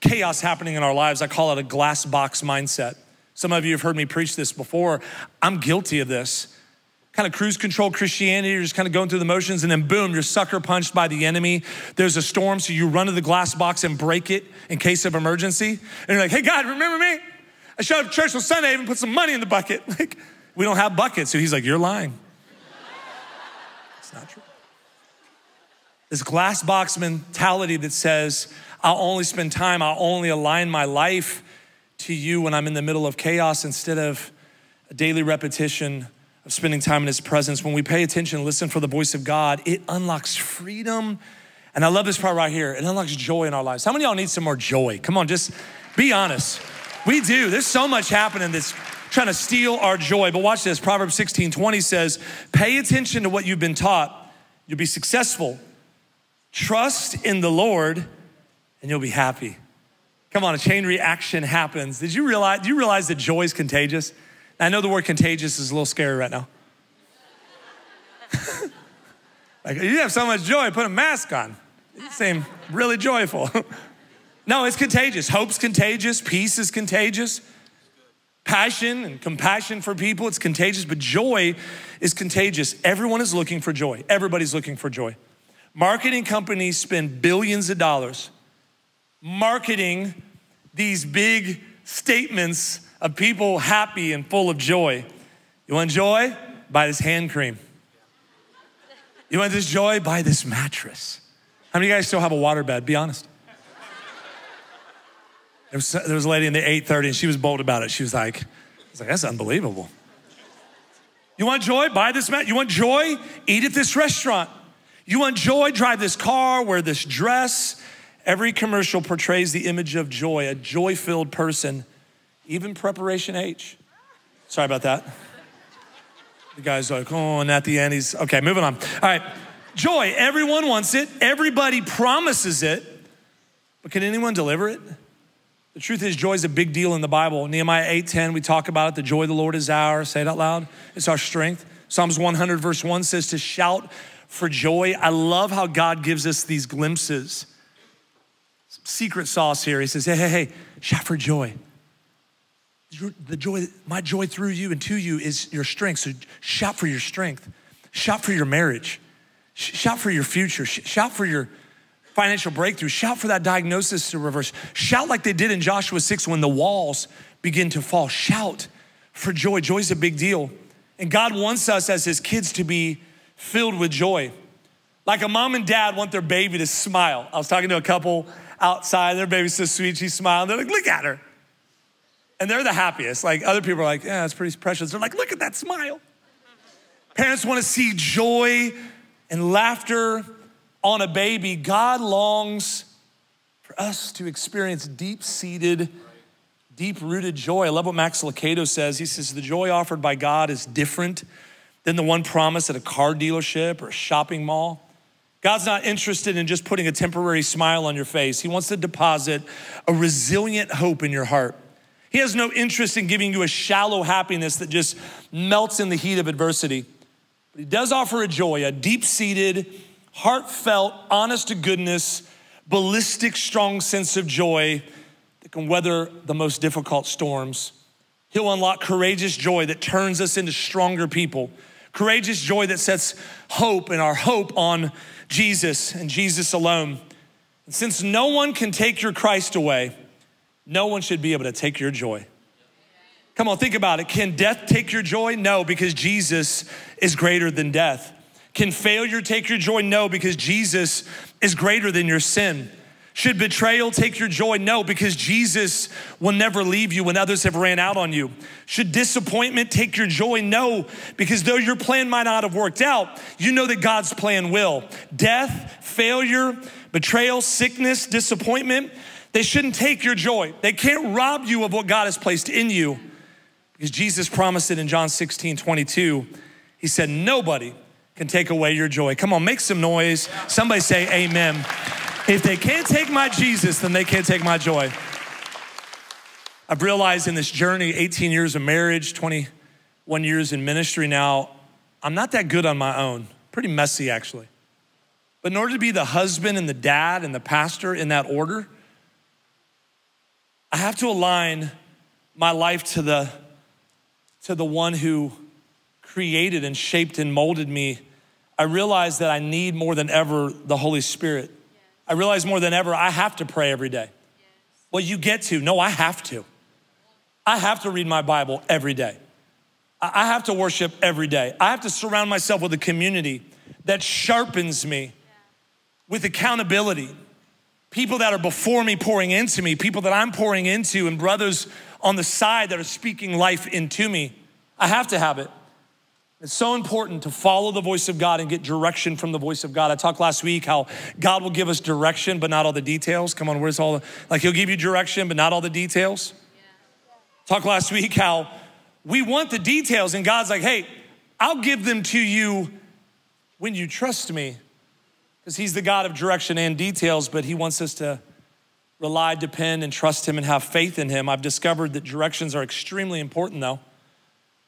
chaos happening in our lives. I call it a glass box mindset. Some of you have heard me preach this before. I'm guilty of this. Kind of cruise control Christianity, you're just kind of going through the motions, and then boom, you're sucker punched by the enemy. There's a storm, so you run to the glass box and break it in case of emergency. And you're like, hey, God, remember me? I showed up church on Sunday, I even put some money in the bucket. Like, we don't have buckets. So he's like, you're lying. It's not true. This glass box mentality that says, I'll only spend time, I'll only align my life to you when I'm in the middle of chaos instead of a daily repetition of spending time in His presence. When we pay attention, listen for the voice of God, it unlocks freedom. And I love this part right here. It unlocks joy in our lives. How many of y'all need some more joy? Come on, just be honest. We do. There's so much happening that's trying to steal our joy. But watch this Proverbs 16 20 says, Pay attention to what you've been taught, you'll be successful. Trust in the Lord and you'll be happy. Come on, a chain reaction happens. Did you realize, do you realize that joy is contagious? I know the word contagious is a little scary right now. like, you have so much joy, put a mask on. You seem really joyful. no, it's contagious. Hope's contagious, peace is contagious. Passion and compassion for people, it's contagious, but joy is contagious. Everyone is looking for joy. Everybody's looking for joy. Marketing companies spend billions of dollars marketing these big statements of people happy and full of joy. You want joy? Buy this hand cream. You want this joy? Buy this mattress. How many of you guys still have a waterbed? Be honest. There was, there was a lady in the 830 and she was bold about it. She was like, I was like, that's unbelievable. You want joy? Buy this mat. You want joy? Eat at this restaurant. You want joy? Drive this car, wear this dress, Every commercial portrays the image of joy, a joy filled person, even Preparation H. Sorry about that. The guy's like, oh, and at the end, he's okay, moving on. All right, joy, everyone wants it, everybody promises it, but can anyone deliver it? The truth is, joy is a big deal in the Bible. Nehemiah 8:10, we talk about it. The joy of the Lord is ours. Say it out loud. It's our strength. Psalms 100, verse 1 says to shout for joy. I love how God gives us these glimpses secret sauce here. He says, hey, hey, hey, shout for joy. The joy, my joy through you and to you is your strength. So shout for your strength. Shout for your marriage. Shout for your future. Shout for your financial breakthrough. Shout for that diagnosis to reverse. Shout like they did in Joshua 6 when the walls begin to fall. Shout for joy. Joy is a big deal. And God wants us as his kids to be filled with joy. Like a mom and dad want their baby to smile. I was talking to a couple outside. Their baby's so sweet. She's smiling. They're like, look at her. And they're the happiest. Like other people are like, yeah, it's pretty precious. They're like, look at that smile. Parents want to see joy and laughter on a baby. God longs for us to experience deep seated, deep rooted joy. I love what Max Lucado says. He says, the joy offered by God is different than the one promised at a car dealership or a shopping mall. God's not interested in just putting a temporary smile on your face. He wants to deposit a resilient hope in your heart. He has no interest in giving you a shallow happiness that just melts in the heat of adversity. But he does offer a joy, a deep seated, heartfelt, honest to goodness, ballistic, strong sense of joy that can weather the most difficult storms. He'll unlock courageous joy that turns us into stronger people, courageous joy that sets hope and our hope on Jesus and Jesus alone. And since no one can take your Christ away, no one should be able to take your joy. Come on, think about it. Can death take your joy? No, because Jesus is greater than death. Can failure take your joy? No, because Jesus is greater than your sin. Should betrayal take your joy? No, because Jesus will never leave you when others have ran out on you. Should disappointment take your joy? No, because though your plan might not have worked out, you know that God's plan will. Death, failure, betrayal, sickness, disappointment, they shouldn't take your joy. They can't rob you of what God has placed in you. Because Jesus promised it in John 16, 22. He said, Nobody can take away your joy. Come on, make some noise. Somebody say amen. If they can't take my Jesus, then they can't take my joy. I've realized in this journey, 18 years of marriage, 21 years in ministry now, I'm not that good on my own. Pretty messy, actually. But in order to be the husband and the dad and the pastor in that order, I have to align my life to the, to the one who created and shaped and molded me. I realize that I need more than ever the Holy Spirit. I realize more than ever I have to pray every day. Well, you get to. No, I have to. I have to read my Bible every day. I have to worship every day. I have to surround myself with a community that sharpens me with accountability people that are before me pouring into me, people that I'm pouring into, and brothers on the side that are speaking life into me. I have to have it. It's so important to follow the voice of God and get direction from the voice of God. I talked last week how God will give us direction, but not all the details. Come on, where's all the, like He'll give you direction, but not all the details. Yeah. Talk last week how we want the details, and God's like, hey, I'll give them to you when you trust me because He's the God of direction and details, but He wants us to rely, depend, and trust Him and have faith in Him. I've discovered that directions are extremely important, though,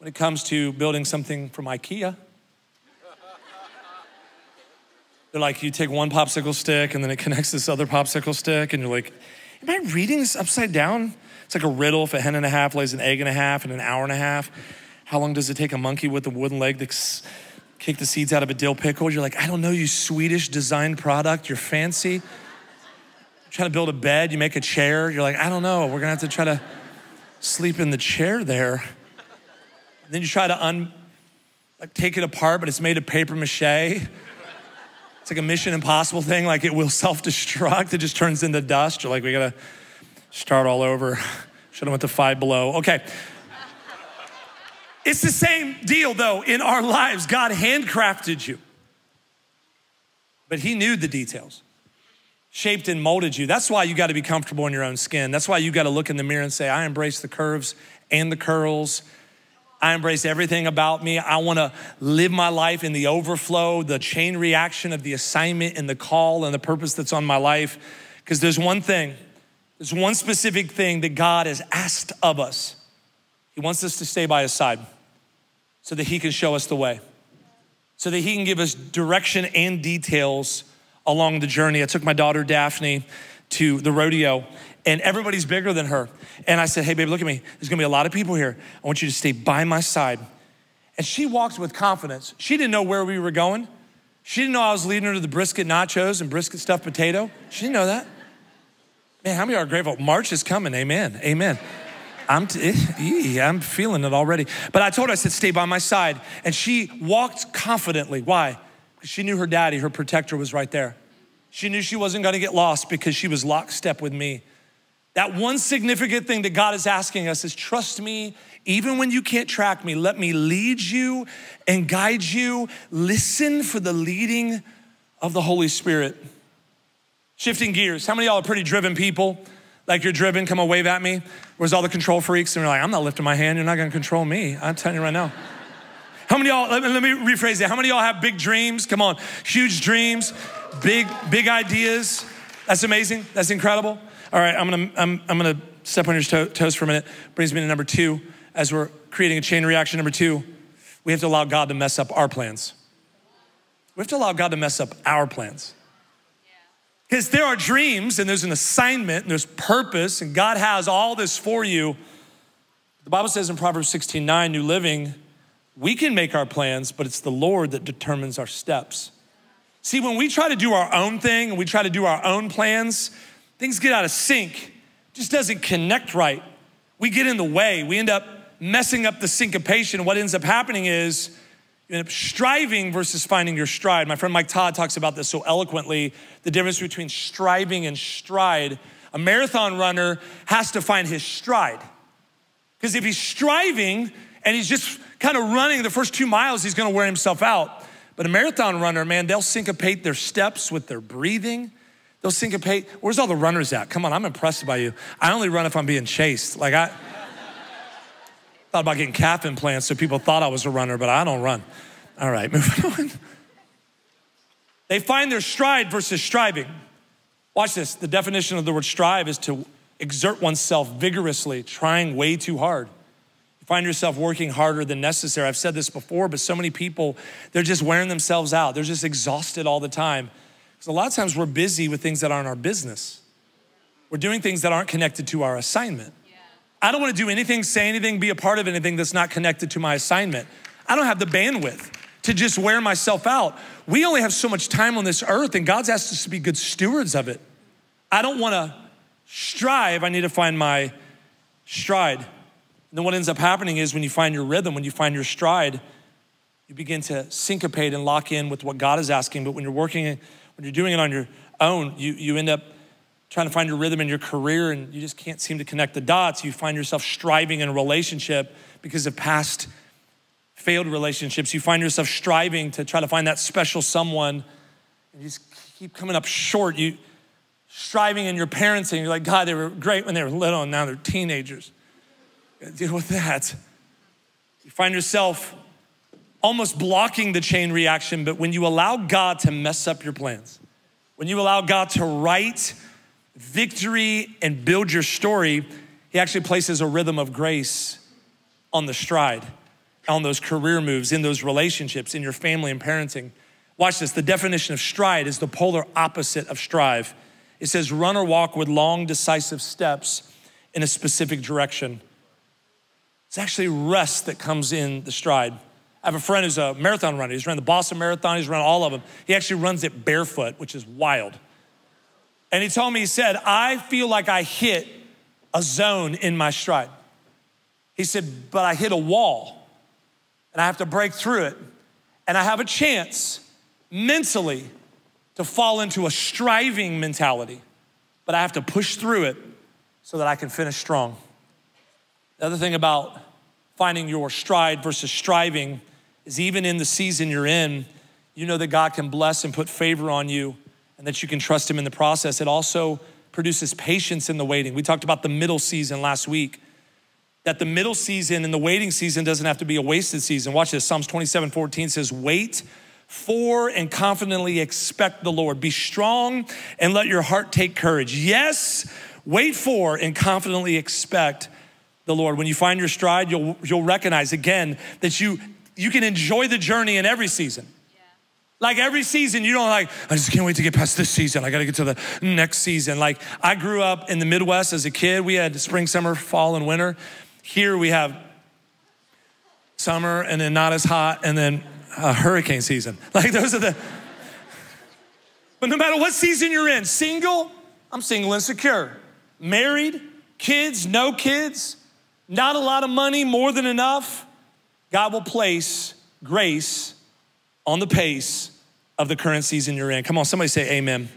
when it comes to building something from IKEA. They're like, you take one popsicle stick and then it connects this other popsicle stick, and you're like, Am I reading this upside down? It's like a riddle. If a hen and a half lays an egg and a half in an hour and a half, how long does it take a monkey with a wooden leg to kick the seeds out of a dill pickle. You're like, I don't know, you Swedish design product, you're fancy. You're trying to build a bed, you make a chair. You're like, I don't know, we're gonna have to try to sleep in the chair there. Then you try to un, like take it apart, but it's made of paper mache. It's like a Mission Impossible thing, like it will self destruct. It just turns into dust. You're like, we gotta start all over. Should have went to five below. Okay. It's the same deal though in our lives. God handcrafted you, but He knew the details, shaped and molded you. That's why you got to be comfortable in your own skin. That's why you got to look in the mirror and say, I embrace the curves and the curls. I embrace everything about me. I want to live my life in the overflow, the chain reaction of the assignment and the call and the purpose that's on my life. Because there's one thing, there's one specific thing that God has asked of us. He wants us to stay by his side so that he can show us the way, so that he can give us direction and details along the journey. I took my daughter Daphne to the rodeo and everybody's bigger than her. And I said, Hey, baby, look at me. There's gonna be a lot of people here. I want you to stay by my side. And she walked with confidence. She didn't know where we were going. She didn't know I was leading her to the brisket nachos and brisket stuffed potato. She didn't know that. Man, how many are grateful? March is coming. Amen. Amen. I'm, t- I'm feeling it already. But I told her, I said, stay by my side. And she walked confidently. Why? Because she knew her daddy, her protector was right there. She knew she wasn't gonna get lost because she was lockstep with me. That one significant thing that God is asking us is trust me even when you can't track me. Let me lead you and guide you. Listen for the leading of the Holy Spirit. Shifting gears. How many y'all are pretty driven people? Like you're driven, come on, wave at me. Where's all the control freaks? And you're like, I'm not lifting my hand. You're not gonna control me. I'm telling you right now. How many y'all, let me, let me rephrase it. How many y'all have big dreams? Come on, huge dreams, big, big ideas. That's amazing. That's incredible. All right, I'm gonna, I'm, I'm gonna step on your to- toes for a minute. Brings me to number two. As we're creating a chain reaction, number two, we have to allow God to mess up our plans. We have to allow God to mess up our plans. Because there are dreams and there's an assignment and there's purpose, and God has all this for you. The Bible says in Proverbs 16 9, New Living, we can make our plans, but it's the Lord that determines our steps. See, when we try to do our own thing and we try to do our own plans, things get out of sync, it just doesn't connect right. We get in the way, we end up messing up the syncopation. What ends up happening is, you end up striving versus finding your stride. My friend Mike Todd talks about this so eloquently the difference between striving and stride. A marathon runner has to find his stride. Because if he's striving and he's just kind of running the first two miles, he's gonna wear himself out. But a marathon runner, man, they'll syncopate their steps with their breathing. They'll syncopate. Where's all the runners at? Come on, I'm impressed by you. I only run if I'm being chased. Like I, Thought about getting calf implants so people thought I was a runner, but I don't run. All right, moving on. They find their stride versus striving. Watch this. The definition of the word strive is to exert oneself vigorously, trying way too hard. Find yourself working harder than necessary. I've said this before, but so many people, they're just wearing themselves out. They're just exhausted all the time. Because a lot of times we're busy with things that aren't our business. We're doing things that aren't connected to our assignment. I don't want to do anything, say anything, be a part of anything that's not connected to my assignment. I don't have the bandwidth to just wear myself out. We only have so much time on this earth, and God's asked us to be good stewards of it. I don't want to strive, I need to find my stride. Then what ends up happening is when you find your rhythm, when you find your stride, you begin to syncopate and lock in with what God is asking. But when you're working, when you're doing it on your own, you, you end up trying to find your rhythm in your career and you just can't seem to connect the dots. You find yourself striving in a relationship because of past failed relationships. You find yourself striving to try to find that special someone and you just keep coming up short. You striving in your parenting. You're like, God, they were great when they were little and now they're teenagers. Deal with that. You find yourself almost blocking the chain reaction, but when you allow God to mess up your plans, when you allow God to write victory and build your story, he actually places a rhythm of grace on the stride, on those career moves, in those relationships, in your family and parenting. Watch this the definition of stride is the polar opposite of strive. It says, run or walk with long, decisive steps in a specific direction. It's actually rest that comes in the stride. I have a friend who's a marathon runner. He's run the Boston Marathon, he's run all of them. He actually runs it barefoot, which is wild. And he told me, he said, I feel like I hit a zone in my stride. He said, but I hit a wall and I have to break through it. And I have a chance mentally to fall into a striving mentality, but I have to push through it so that I can finish strong. The other thing about finding your stride versus striving is even in the season you're in, you know that God can bless and put favor on you and that you can trust Him in the process. It also produces patience in the waiting. We talked about the middle season last week. That the middle season and the waiting season doesn't have to be a wasted season. Watch this Psalms 27 14 says, Wait for and confidently expect the Lord. Be strong and let your heart take courage. Yes, wait for and confidently expect the Lord. When you find your stride, you'll, you'll recognize again that you, you can enjoy the journey in every season. Like every season, you don't like, I just can't wait to get past this season. I got to get to the next season. Like I grew up in the Midwest as a kid. We had spring, summer, fall, and winter. Here we have summer and then not as hot and then uh, hurricane season. Like those are the, but no matter what season you're in, single, I'm single and secure. Married, kids, no kids, not a lot of money, more than enough. God will place grace on the pace of the current season you're in. Come on, somebody say amen. amen.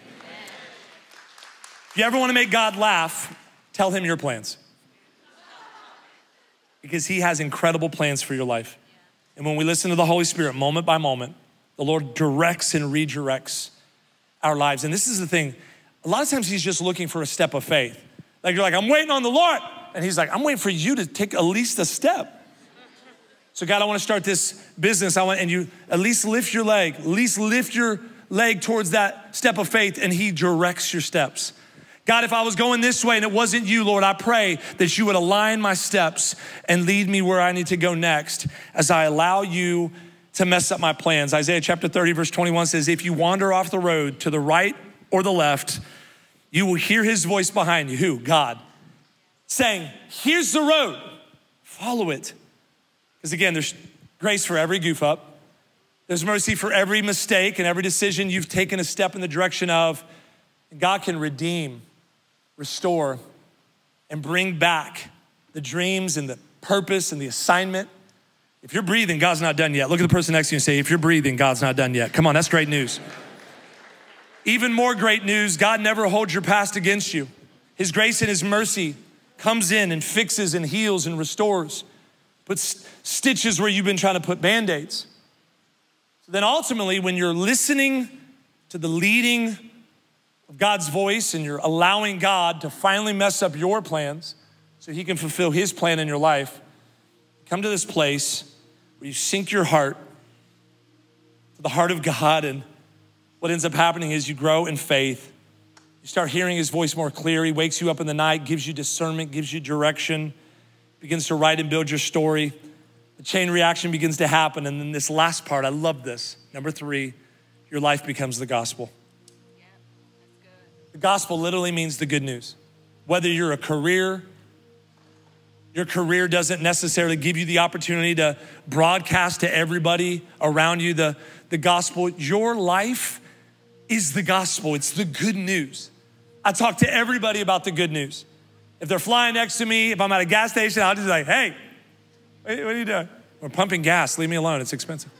If you ever want to make God laugh, tell him your plans. Because he has incredible plans for your life. And when we listen to the Holy Spirit moment by moment, the Lord directs and redirects our lives. And this is the thing a lot of times he's just looking for a step of faith. Like you're like, I'm waiting on the Lord. And he's like, I'm waiting for you to take at least a step. So, God, I want to start this business. I want, and you at least lift your leg, at least lift your leg towards that step of faith, and He directs your steps. God, if I was going this way and it wasn't you, Lord, I pray that you would align my steps and lead me where I need to go next as I allow you to mess up my plans. Isaiah chapter 30, verse 21 says, If you wander off the road to the right or the left, you will hear his voice behind you. Who? God. Saying, Here's the road, follow it. Because again, there's grace for every goof up, there's mercy for every mistake and every decision you've taken a step in the direction of. God can redeem, restore, and bring back the dreams and the purpose and the assignment. If you're breathing, God's not done yet. Look at the person next to you and say, If you're breathing, God's not done yet. Come on, that's great news. Even more great news God never holds your past against you. His grace and His mercy comes in and fixes and heals and restores, puts stitches where you've been trying to put band aids. So then ultimately, when you're listening to the leading of God's voice and you're allowing God to finally mess up your plans so He can fulfill His plan in your life, come to this place where you sync your heart to the heart of God and what ends up happening is you grow in faith. You start hearing his voice more clear. He wakes you up in the night, gives you discernment, gives you direction, begins to write and build your story. The chain reaction begins to happen. And then this last part, I love this. Number three, your life becomes the gospel. the gospel literally means the good news. Whether you're a career, your career doesn't necessarily give you the opportunity to broadcast to everybody around you the, the gospel. Your life is the gospel, it's the good news. I talk to everybody about the good news. If they're flying next to me, if I'm at a gas station, I'll just be like, hey, what are you doing? We're pumping gas, leave me alone, it's expensive.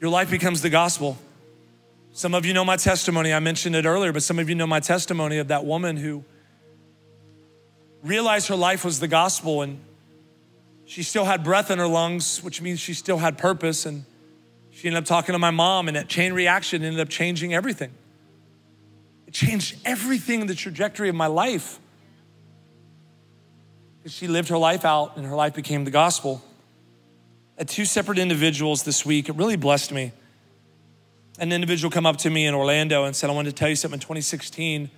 Your life becomes the gospel. Some of you know my testimony. I mentioned it earlier, but some of you know my testimony of that woman who realized her life was the gospel and she still had breath in her lungs, which means she still had purpose. And she ended up talking to my mom, and that chain reaction ended up changing everything. It changed everything in the trajectory of my life. She lived her life out and her life became the gospel. At two separate individuals this week, it really blessed me. An individual come up to me in Orlando and said, I wanted to tell you something in 2016.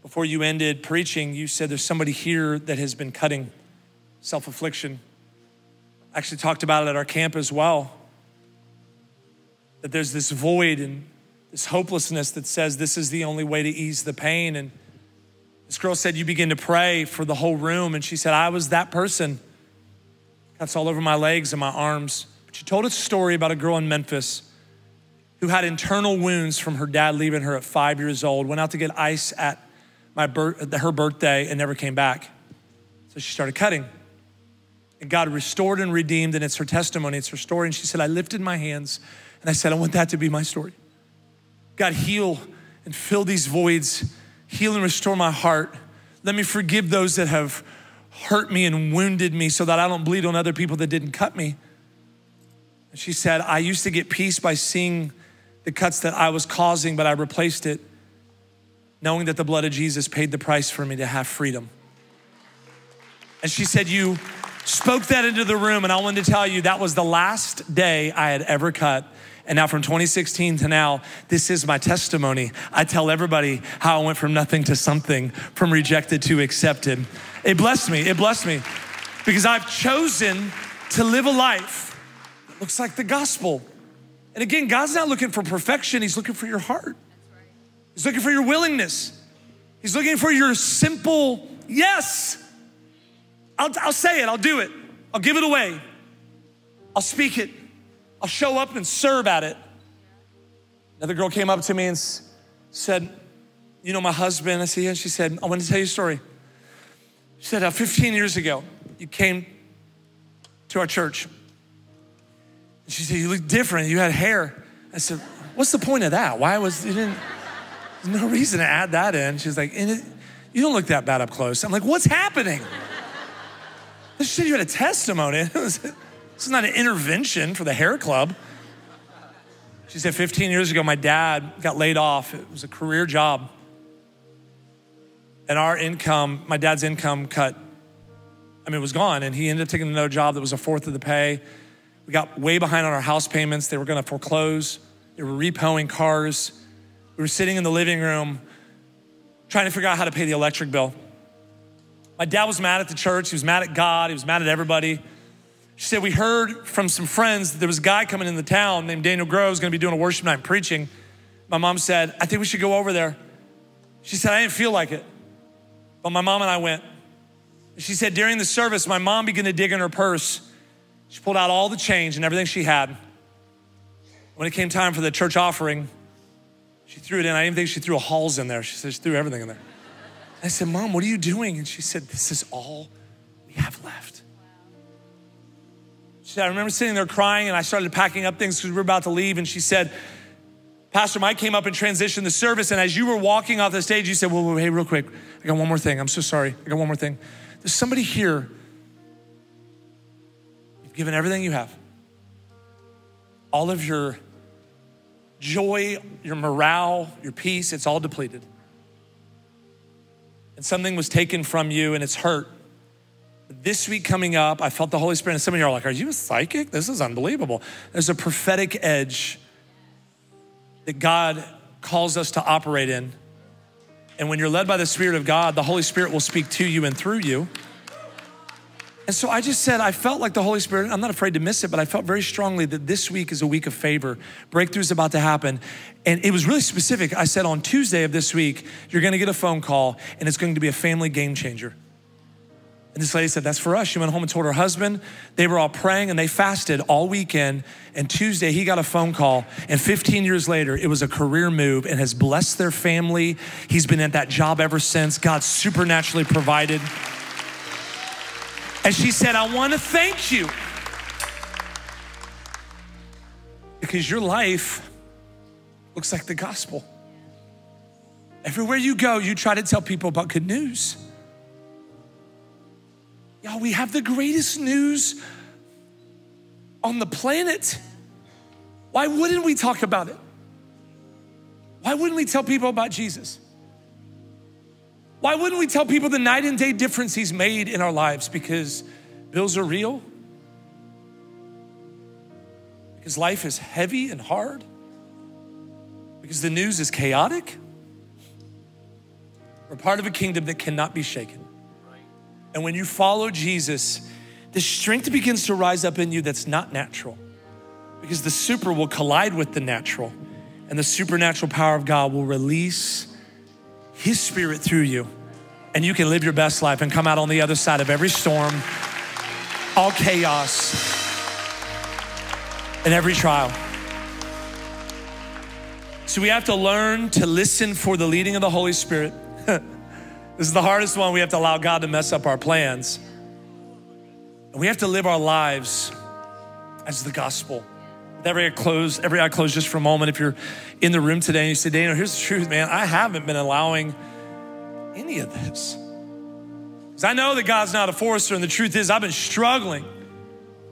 Before you ended preaching, you said there's somebody here that has been cutting self affliction. Actually, talked about it at our camp as well that there's this void and this hopelessness that says this is the only way to ease the pain. And this girl said, You begin to pray for the whole room. And she said, I was that person. Cuts all over my legs and my arms. But she told a story about a girl in Memphis who had internal wounds from her dad leaving her at five years old, went out to get ice at my her birthday and never came back. So she started cutting. And God restored and redeemed, and it's her testimony, it's her story. And she said, I lifted my hands and I said, I want that to be my story. God, heal and fill these voids, heal and restore my heart. Let me forgive those that have hurt me and wounded me so that I don't bleed on other people that didn't cut me. And she said, I used to get peace by seeing the cuts that I was causing, but I replaced it knowing that the blood of Jesus paid the price for me to have freedom. And she said, You spoke that into the room, and I wanted to tell you that was the last day I had ever cut and now from 2016 to now, this is my testimony. I tell everybody how I went from nothing to something, from rejected to accepted. It blessed me. It blessed me because I've chosen to live a life that looks like the gospel. And again, God's not looking for perfection, He's looking for your heart. He's looking for your willingness. He's looking for your simple yes. I'll, I'll say it, I'll do it, I'll give it away, I'll speak it. I'll show up and serve at it. Another girl came up to me and said, You know, my husband, I see, Yeah. She said, I want to tell you a story. She said, uh, 15 years ago, you came to our church. And She said, You look different. You had hair. I said, What's the point of that? Why was you didn't? There's no reason to add that in. She's like, and it, you don't look that bad up close. I'm like, what's happening? She said you had a testimony. this is not an intervention for the hair club. She said 15 years ago, my dad got laid off. It was a career job. And our income, my dad's income cut, I mean, it was gone. And he ended up taking another job that was a fourth of the pay. We got way behind on our house payments. They were going to foreclose. They were repoing cars. We were sitting in the living room trying to figure out how to pay the electric bill. My dad was mad at the church. He was mad at God. He was mad at everybody. She said, We heard from some friends that there was a guy coming in the town named Daniel Groves going to be doing a worship night preaching. My mom said, I think we should go over there. She said, I didn't feel like it. But my mom and I went. She said, During the service, my mom began to dig in her purse. She pulled out all the change and everything she had. When it came time for the church offering, she threw it in. I didn't think she threw a halls in there. She said she threw everything in there. I said, Mom, what are you doing? And she said, This is all we have left. She said, I remember sitting there crying and I started packing up things because we were about to leave. And she said, Pastor Mike came up and transitioned the service. And as you were walking off the stage, you said, Well, well hey, real quick, I got one more thing. I'm so sorry. I got one more thing. There's somebody here. You've given everything you have, all of your joy, your morale, your peace, it's all depleted. And something was taken from you and it's hurt. This week coming up, I felt the Holy Spirit, and some of you are like, Are you a psychic? This is unbelievable. There's a prophetic edge that God calls us to operate in. And when you're led by the Spirit of God, the Holy Spirit will speak to you and through you. And so I just said, I felt like the Holy Spirit, I'm not afraid to miss it, but I felt very strongly that this week is a week of favor. Breakthrough's about to happen. And it was really specific. I said on Tuesday of this week, you're gonna get a phone call and it's going to be a family game changer. And this lady said, That's for us. She went home and told her husband. They were all praying and they fasted all weekend. And Tuesday, he got a phone call. And 15 years later, it was a career move and has blessed their family. He's been at that job ever since. God supernaturally provided. And she said, I want to thank you because your life looks like the gospel. Everywhere you go, you try to tell people about good news. Y'all, we have the greatest news on the planet. Why wouldn't we talk about it? Why wouldn't we tell people about Jesus? Why wouldn't we tell people the night and day difference He's made in our lives? Because bills are real, because life is heavy and hard, because the news is chaotic. We're part of a kingdom that cannot be shaken. And when you follow Jesus, the strength begins to rise up in you that's not natural because the super will collide with the natural, and the supernatural power of God will release his Spirit through you, and you can live your best life and come out on the other side of every storm, all chaos, and every trial. So we have to learn to listen for the leading of the Holy Spirit. this is the hardest one. We have to allow God to mess up our plans. And we have to live our lives as the gospel. Every eye closed, every eye closed just for a moment. If you're in the room today and you say, Daniel, here's the truth, man. I haven't been allowing any of this. Because I know that God's not a forester, and the truth is, I've been struggling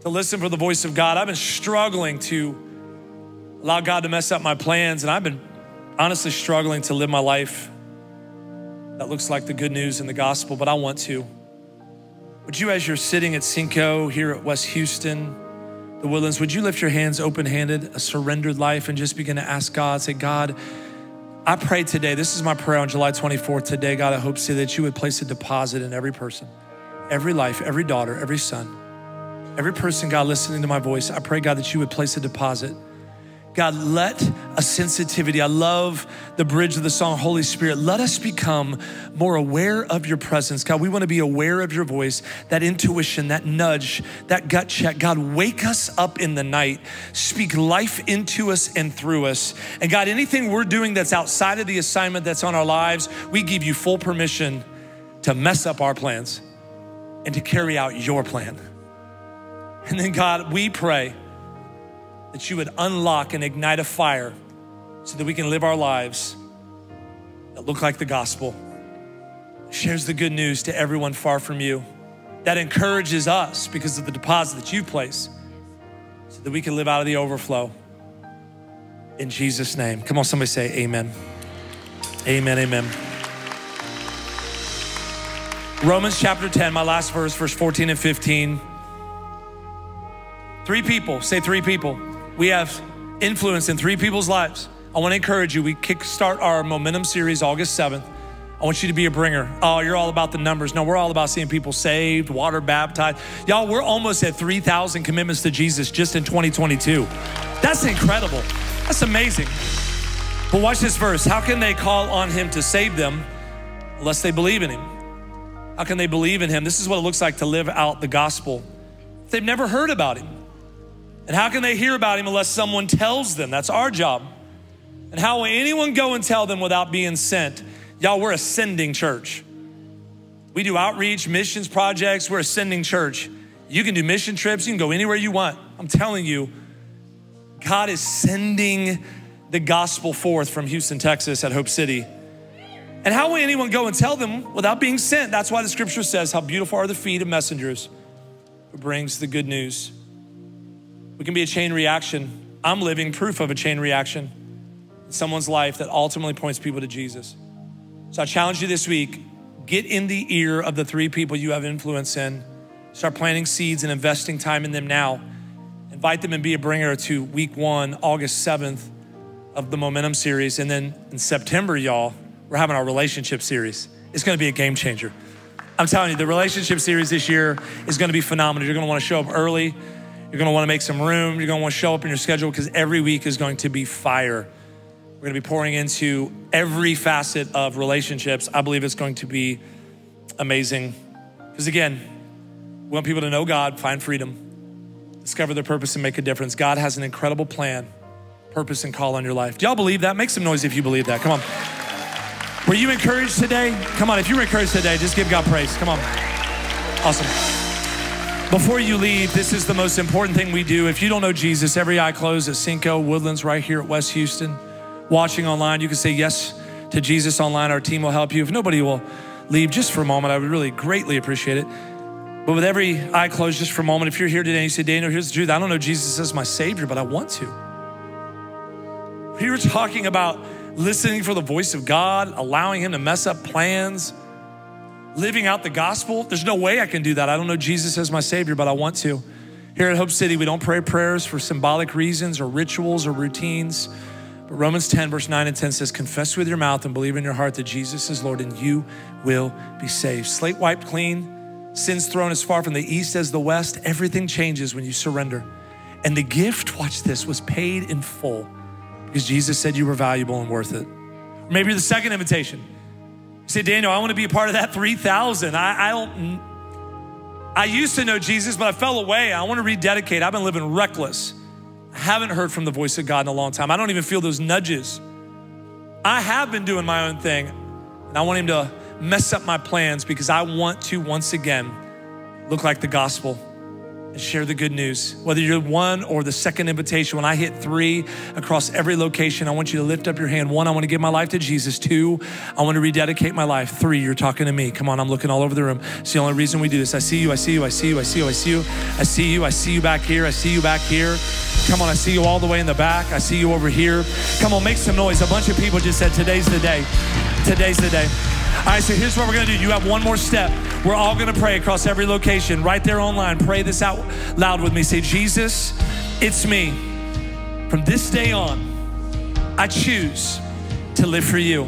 to listen for the voice of God. I've been struggling to allow God to mess up my plans, and I've been honestly struggling to live my life that looks like the good news in the gospel, but I want to. Would you, as you're sitting at Cinco here at West Houston, the Woodlands, would you lift your hands open handed, a surrendered life, and just begin to ask God, say, God, I pray today, this is my prayer on July 24th today, God, I hope to that you would place a deposit in every person, every life, every daughter, every son, every person, God, listening to my voice. I pray, God, that you would place a deposit God, let a sensitivity. I love the bridge of the song, Holy Spirit. Let us become more aware of your presence. God, we want to be aware of your voice, that intuition, that nudge, that gut check. God, wake us up in the night. Speak life into us and through us. And God, anything we're doing that's outside of the assignment that's on our lives, we give you full permission to mess up our plans and to carry out your plan. And then, God, we pray that you would unlock and ignite a fire so that we can live our lives that look like the gospel, shares the good news to everyone far from you, that encourages us because of the deposit that you place, so that we can live out of the overflow. In Jesus' name. Come on, somebody say amen. Amen, amen. Romans chapter 10, my last verse, verse 14 and 15. Three people, say three people. We have influence in three people's lives. I want to encourage you. We kickstart our momentum series August 7th. I want you to be a bringer. Oh, you're all about the numbers. No, we're all about seeing people saved, water baptized. Y'all, we're almost at 3,000 commitments to Jesus just in 2022. That's incredible. That's amazing. But watch this verse. How can they call on him to save them unless they believe in him? How can they believe in him? This is what it looks like to live out the gospel. They've never heard about him. And how can they hear about him unless someone tells them? That's our job. And how will anyone go and tell them without being sent? Y'all, we're a sending church. We do outreach, missions projects. We're a sending church. You can do mission trips, you can go anywhere you want. I'm telling you, God is sending the gospel forth from Houston, Texas at Hope City. And how will anyone go and tell them without being sent? That's why the scripture says, How beautiful are the feet of messengers who brings the good news. We can be a chain reaction. I'm living proof of a chain reaction someone's life that ultimately points people to Jesus. So I challenge you this week get in the ear of the three people you have influence in. Start planting seeds and investing time in them now. Invite them and be a bringer to week one, August 7th of the Momentum series. And then in September, y'all, we're having our relationship series. It's gonna be a game changer. I'm telling you, the relationship series this year is gonna be phenomenal. You're gonna wanna show up early. You're gonna wanna make some room. You're gonna wanna show up in your schedule because every week is going to be fire. We're gonna be pouring into every facet of relationships. I believe it's going to be amazing. Because again, we want people to know God, find freedom, discover their purpose, and make a difference. God has an incredible plan, purpose, and call on your life. Do y'all believe that? Make some noise if you believe that. Come on. Were you encouraged today? Come on, if you were encouraged today, just give God praise. Come on. Awesome. Before you leave, this is the most important thing we do. If you don't know Jesus, every eye closed at Cinco, Woodlands, right here at West Houston watching online, you can say yes to Jesus online. Our team will help you. If nobody will leave just for a moment, I would really greatly appreciate it. But with every eye closed just for a moment, if you're here today and you say, Daniel, here's the truth. I don't know Jesus as my Savior, but I want to. We were talking about listening for the voice of God, allowing Him to mess up plans, living out the gospel. There's no way I can do that. I don't know Jesus as my Savior, but I want to. Here at Hope City, we don't pray prayers for symbolic reasons or rituals or routines. But Romans 10, verse 9 and 10 says, Confess with your mouth and believe in your heart that Jesus is Lord, and you will be saved. Slate wiped clean, sins thrown as far from the east as the west. Everything changes when you surrender. And the gift, watch this, was paid in full because Jesus said you were valuable and worth it. Maybe the second invitation. You say, Daniel, I want to be a part of that 3,000. I, I don't, I used to know Jesus, but I fell away. I want to rededicate. I've been living reckless. Haven't heard from the voice of God in a long time. I don't even feel those nudges. I have been doing my own thing, and I want Him to mess up my plans because I want to once again look like the gospel and share the good news. Whether you're one or the second invitation, when I hit three across every location, I want you to lift up your hand. One, I want to give my life to Jesus. Two, I want to rededicate my life. Three, you're talking to me. Come on, I'm looking all over the room. It's the only reason we do this. I see you, I see you, I see you, I see you, I see you, I see you, I see you back here, I see you back here. Come on, I see you all the way in the back. I see you over here. Come on, make some noise. A bunch of people just said, Today's the day. Today's the day. All right, so here's what we're gonna do. You have one more step. We're all gonna pray across every location, right there online. Pray this out loud with me. Say, Jesus, it's me. From this day on, I choose to live for you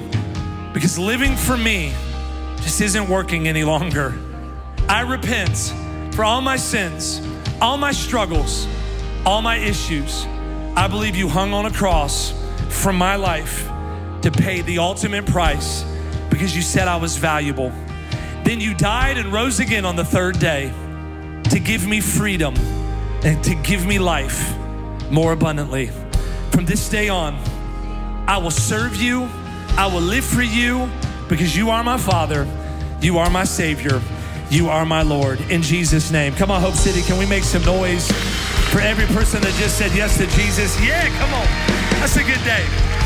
because living for me just isn't working any longer. I repent for all my sins, all my struggles, all my issues. I believe you hung on a cross for my life to pay the ultimate price because you said I was valuable. Then you died and rose again on the third day to give me freedom and to give me life more abundantly. From this day on, I will serve you, I will live for you because you are my Father, you are my Savior, you are my Lord. In Jesus' name. Come on, Hope City, can we make some noise for every person that just said yes to Jesus? Yeah, come on. That's a good day.